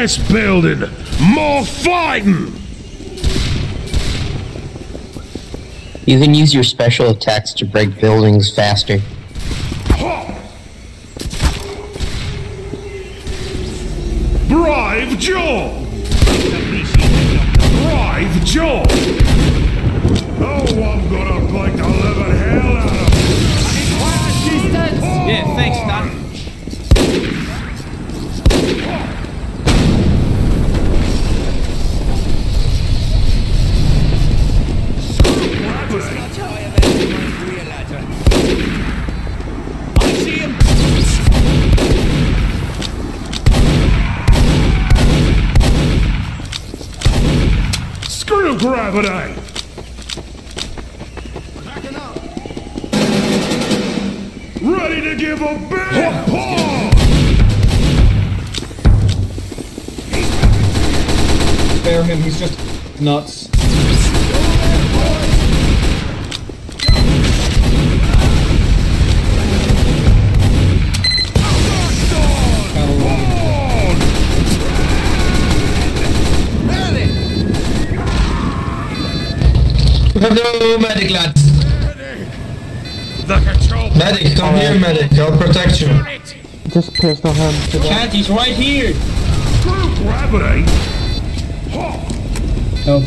Less building, more fighting! You can use your special attacks to break buildings faster. Just pistol him to death. Cat, he's right here. Screw gravity! Oh.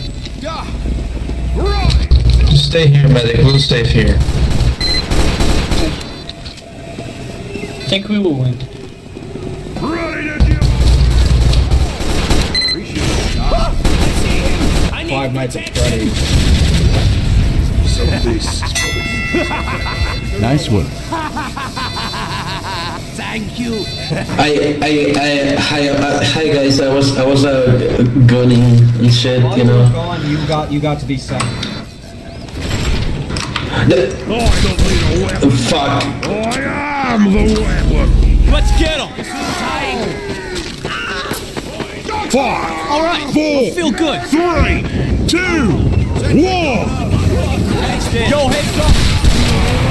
Just stay here, medic. We'll stay here. I think we will win. Ready to give Five Nights at Freddy's. Some beasts. <laughs> Nice work. Thank you. I, I, I, hi, uh, hi guys. I was, I was uh, gunning and shit, While you you know. gone, you got you got to be sent. The- Oh, I don't need a weapon. fuck. I am the weapon. Let's get him. Five, All right. four, Feel good. three, two, one. Yo, heads up.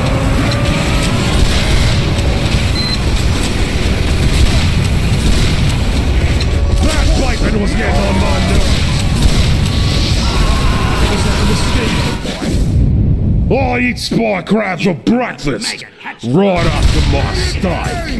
Was getting on my nerves. Oh, I eat spy crab for breakfast. Right after my steak.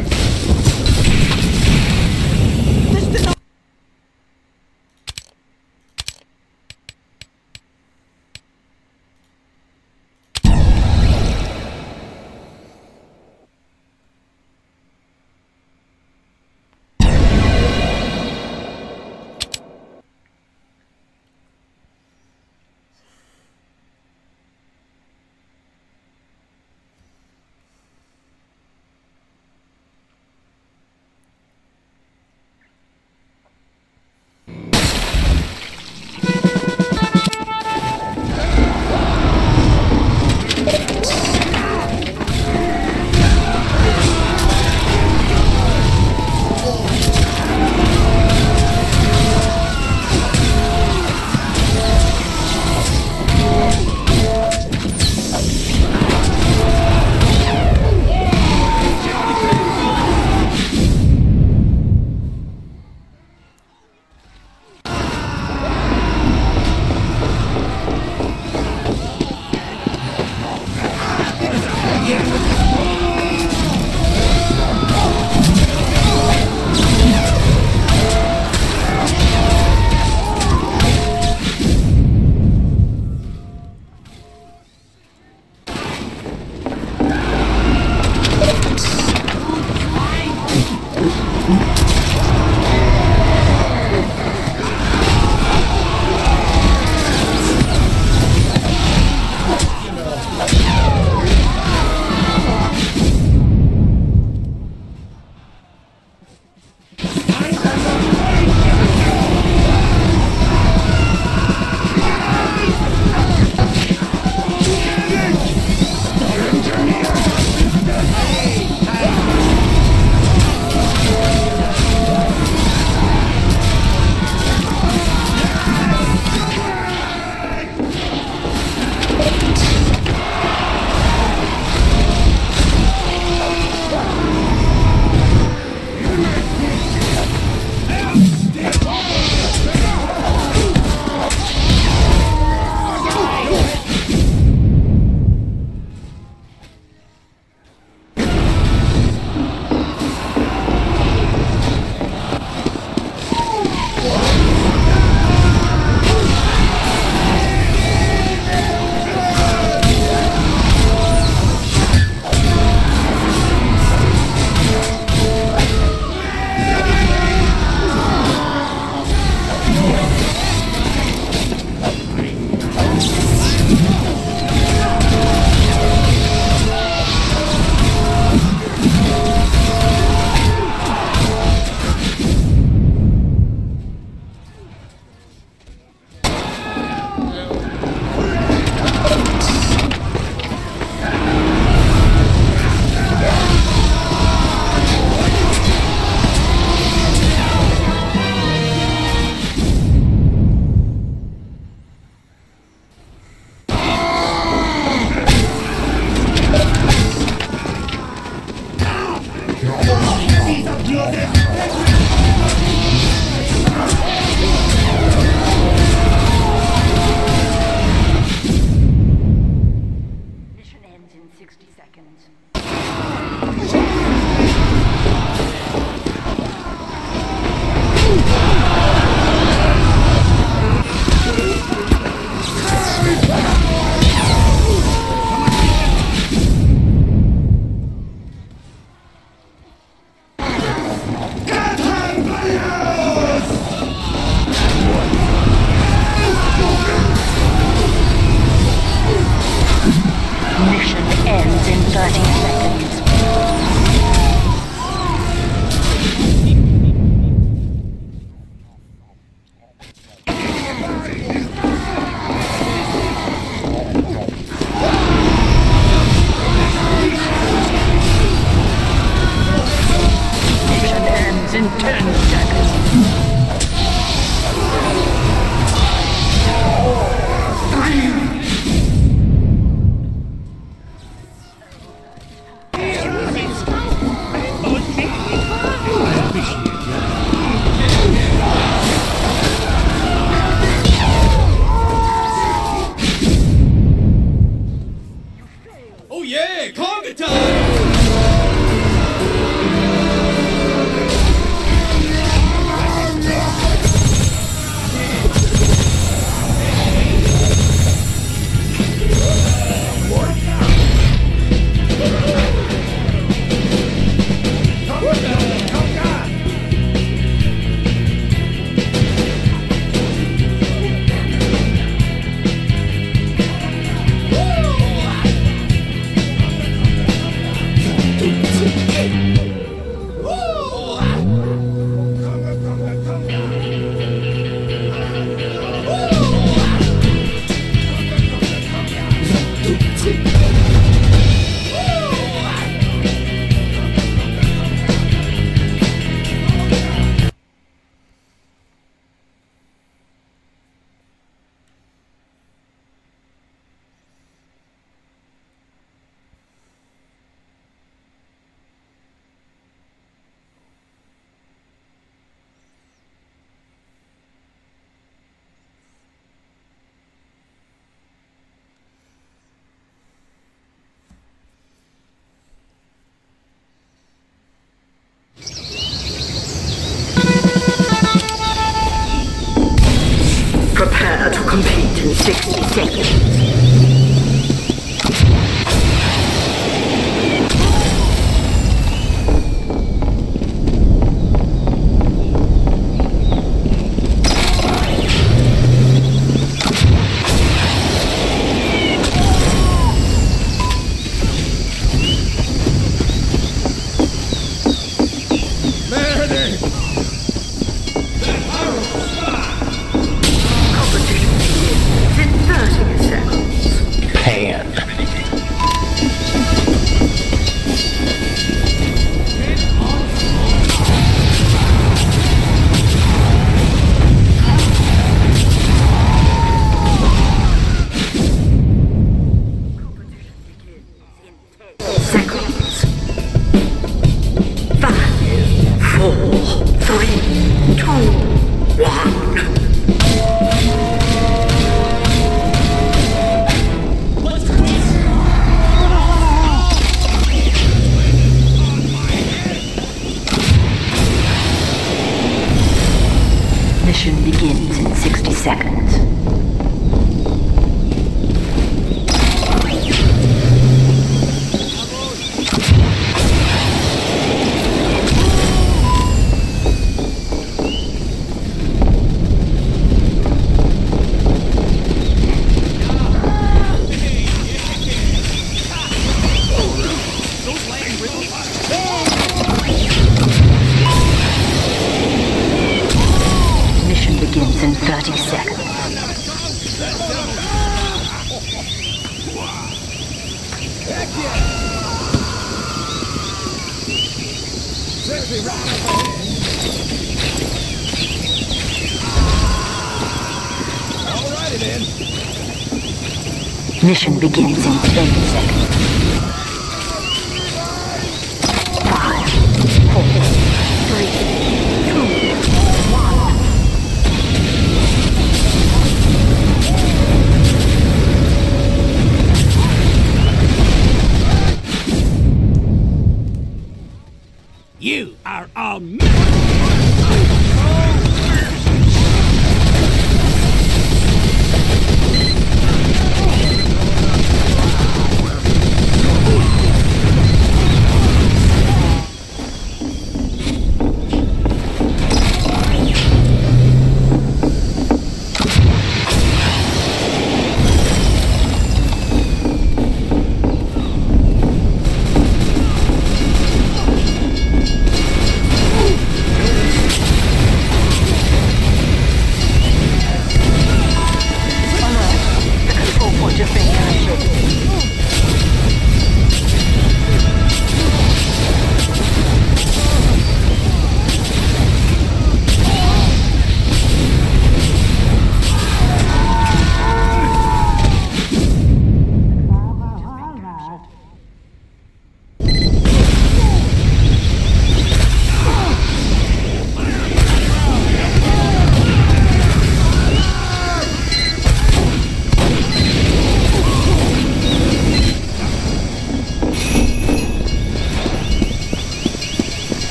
Mission begins in 10 seconds.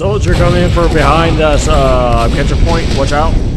Soldier coming in from behind us. Uh, catch a point. Watch out.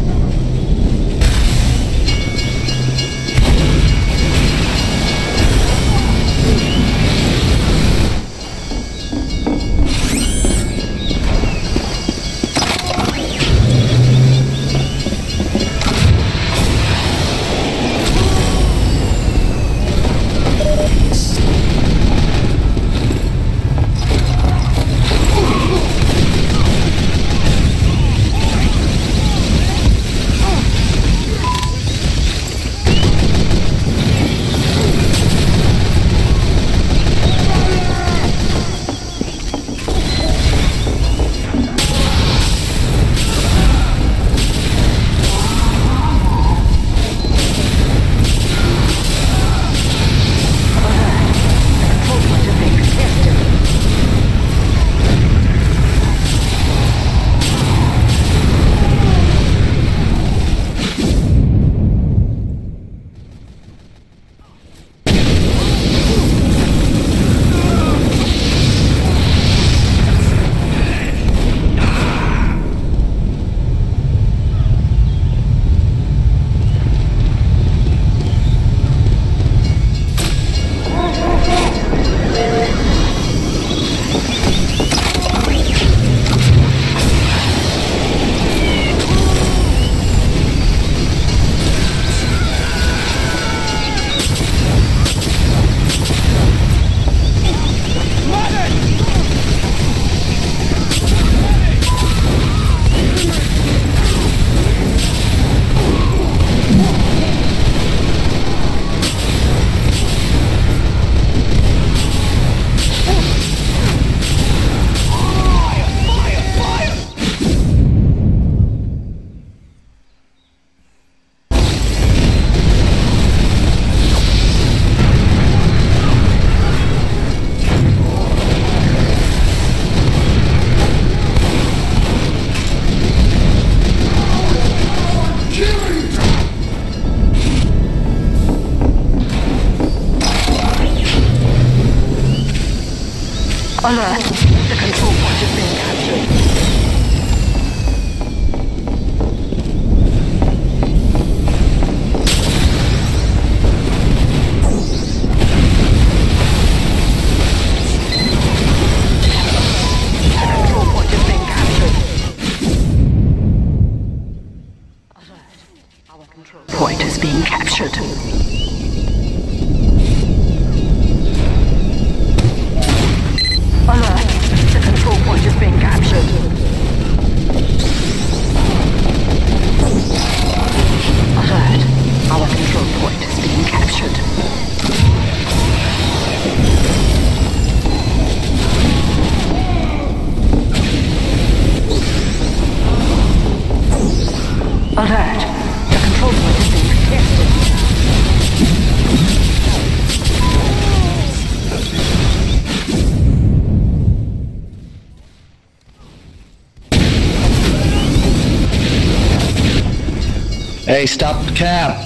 Cap.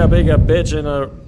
Tiffany uh, Scout B got bitch and a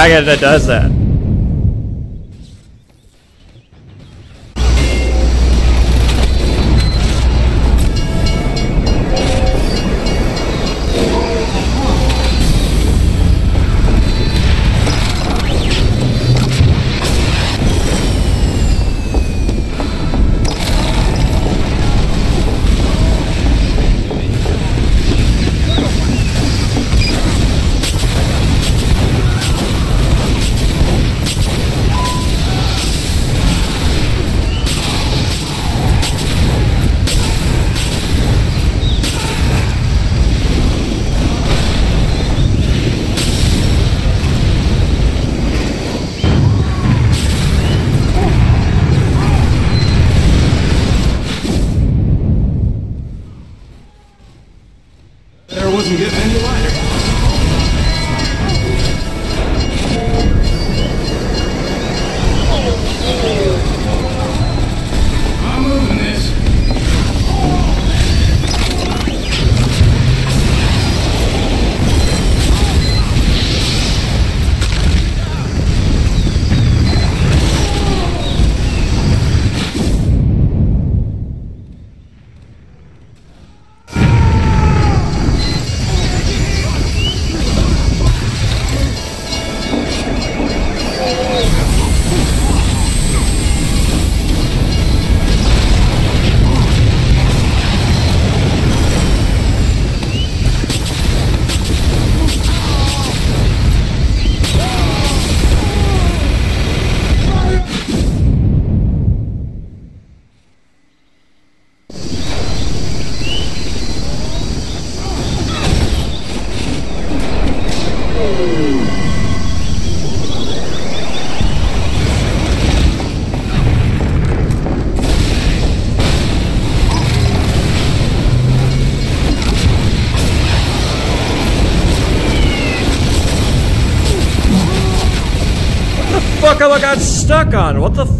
faggot that does that. On? What the